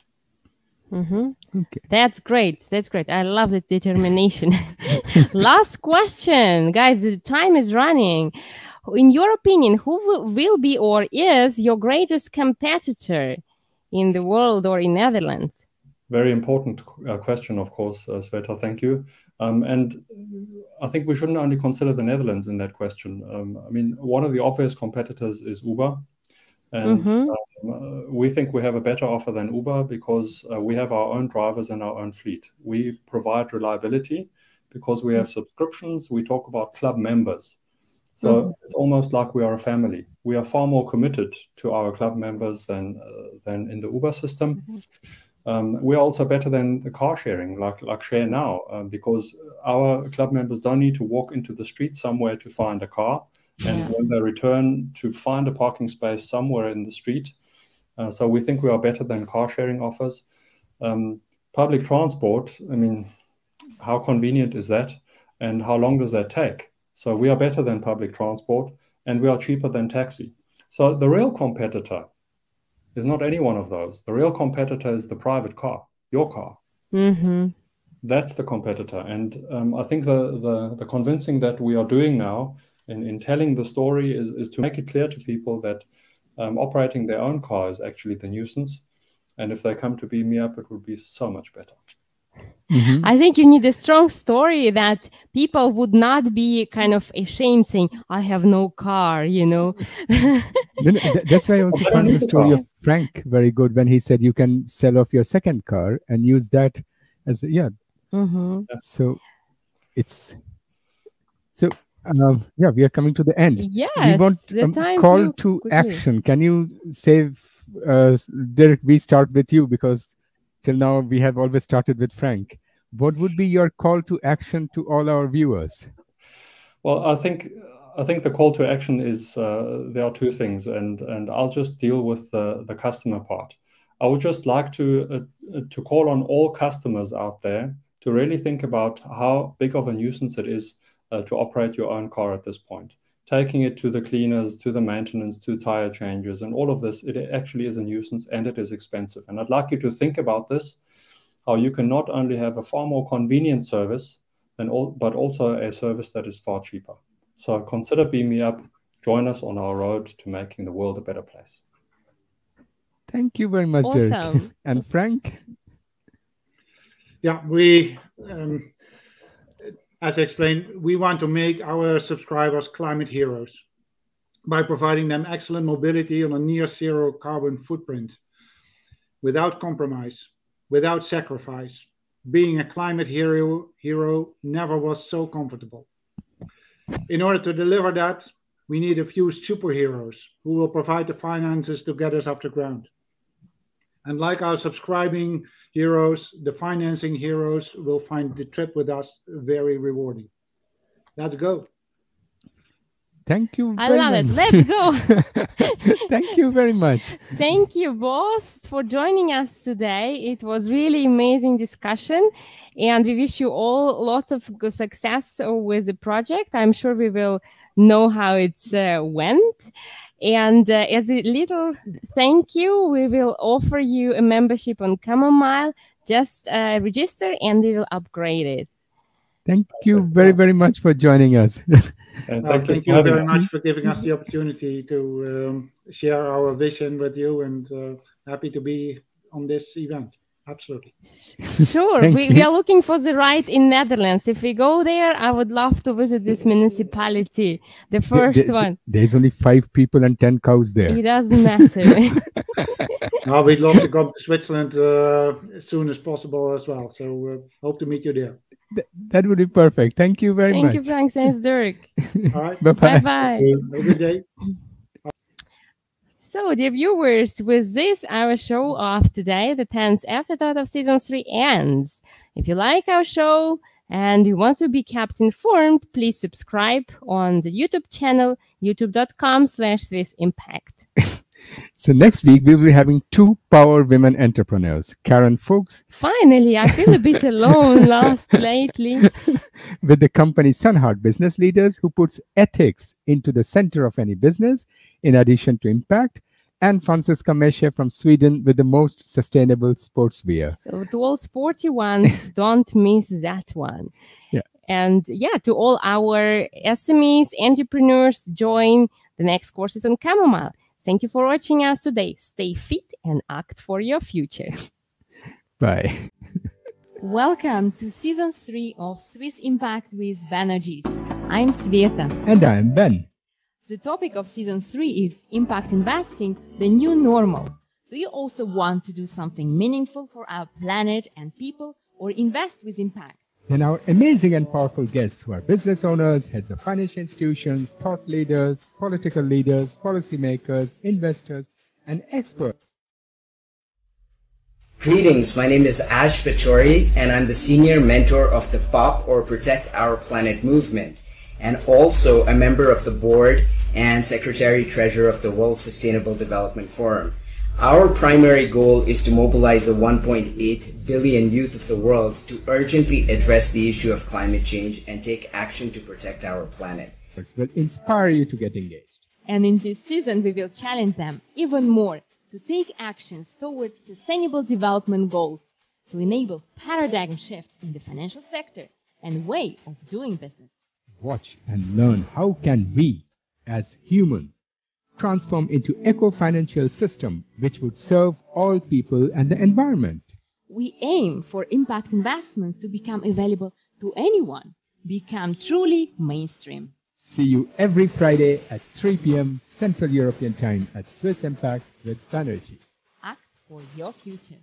Mm-hmm. Okay. That's great. That's great. I love the determination. [laughs] Last question, guys. The time is running. In your opinion, who will be or is your greatest competitor in the world or in Netherlands? Very important uh, question, of course, uh, Sveta. Thank you. Um, and I think we shouldn't only consider the Netherlands in that question. Um, I mean, one of the obvious competitors is Uber. And mm-hmm. um, uh, we think we have a better offer than Uber because uh, we have our own drivers and our own fleet. We provide reliability because we have subscriptions. We talk about club members. So mm-hmm. it's almost like we are a family. We are far more committed to our club members than uh, than in the Uber system. Mm-hmm. Um, we're also better than the car sharing, like like Share Now, uh, because our club members don't need to walk into the street somewhere to find a car, and yeah. when they return, to find a parking space somewhere in the street. Uh, so we think we are better than car sharing offers. Um, public transport, I mean, how convenient is that, and how long does that take? So we are better than public transport, and we are cheaper than taxi. So the real competitor is not any one of those. The real competitor is the private car, your car. Mm-hmm. That's the competitor. And um, I think the, the, the convincing that we are doing now in, in telling the story is, is to make it clear to people that um, operating their own car is actually the nuisance. And if they come to BeMup, it would be so much better. Mm-hmm. I think you need a strong story that people would not be kind of ashamed saying, I have no car, you know. [laughs] That's why I also found the story of Frank very good when he said you can sell off your second car and use that as, yeah. Mm-hmm. So it's, so um, yeah, we are coming to the end. Yes, we want um, call to quickly. action. Can you save, uh, Dirck? We start with you because till now we have always started with Frank. What would be your call to action to all our viewers? Well, I think I think the call to action is uh, there are two things, and and I'll just deal with the the customer part. I would just like to uh, to call on all customers out there to really think about how big of a nuisance it is uh, to operate your own car at this point. Taking it to the cleaners, to the maintenance, to tire changes, and all of this, it actually is a nuisance and it is expensive. And I'd like you to think about this how you can not only have a far more convenient service, than all, but also a service that is far cheaper. So consider BeMup. Join us on our road to making the world a better place. Thank you very much, awesome. Dirck. [laughs] and Frank? Yeah, we, um, as I explained, we want to make our subscribers climate heroes by providing them excellent mobility on a near zero carbon footprint without compromise without sacrifice. Being a climate hero, hero never was so comfortable. In order to deliver that, we need a few superheroes who will provide the finances to get us off the ground. And like our subscribing heroes, the financing heroes will find the trip with us very rewarding. Let's go. Thank you. I very love it. Let's go. [laughs] Thank you very much. Thank you, boss, for joining us today. It was really amazing discussion, and we wish you all lots of success with the project. I'm sure we will know how it uh, went. And uh, as a little thank you, we will offer you a membership on Camomile. Just uh, register, and we will upgrade it. Thank you very, very much for joining us. [laughs] And Uh, thank, thank you, you very us. much for giving us the opportunity to um, share our vision with you and uh, happy to be on this event. Absolutely. Sure, we, we are looking for the right in Netherlands. If we go there, I would love to visit this municipality, the Th- first th- one. There's only five people and 10 cows there. It doesn't matter. [laughs] Now we'd love to come to Switzerland uh, as soon as possible as well. So uh, hope to meet you there. That would be perfect. Thank you very Thank much. Thank you, Frank. Thanks, Dirck. [laughs] All right. Bye Bye bye. bye. Have a good day. So, dear viewers, with this, our show of today, the 10th episode of season 3 ends. If you like our show and you want to be kept informed, please subscribe on the YouTube channel, youtube.com slash Swiss Impact. [laughs] So next week we will be having two power women entrepreneurs, Karen Fuchs Finally, I feel a bit alone, [laughs] lost lately. [laughs] with the company Sunheart Business Leaders, who puts ethics into the center of any business, in addition to impact, and Franziska Mesche from Sweden with the most sustainable sportswear. So, to all sporty ones, [laughs] don't miss that one. Yeah. And yeah, to all our SMEs, entrepreneurs, join the next courses on Camomile. Thank you for watching us today. Stay fit and act for your future. [laughs] Bye. Welcome to season three of Swiss Impact with Banerjees. I'm Sveta. And I am Ben. The topic of season three is impact investing, the new normal. Do you also want to do something meaningful for our planet and people or invest with impact? Then our amazing and powerful guests who are business owners, heads of financial institutions, thought leaders, political leaders, policymakers, investors, and experts. Greetings, my name is Ash Pachauri, and I'm the senior mentor of the POP or Protect Our Planet movement, and also a member of the board and secretary treasurer of the World Sustainable Development Forum. Our primary goal is to mobilize the 1.8 billion youth of the world to urgently address the issue of climate change and take action to protect our planet. This will inspire you to get engaged. And in this season, we will challenge them even more to take actions towards sustainable development goals to enable paradigm shifts in the financial sector and way of doing business. Watch and learn how can we, as humans, transform into eco-financial system which would serve all people and the environment. We aim for impact investments to become available to anyone, become truly mainstream. See you every Friday at 3 p.m. Central European Time at Swiss Impact with Banerjee. Act for your future.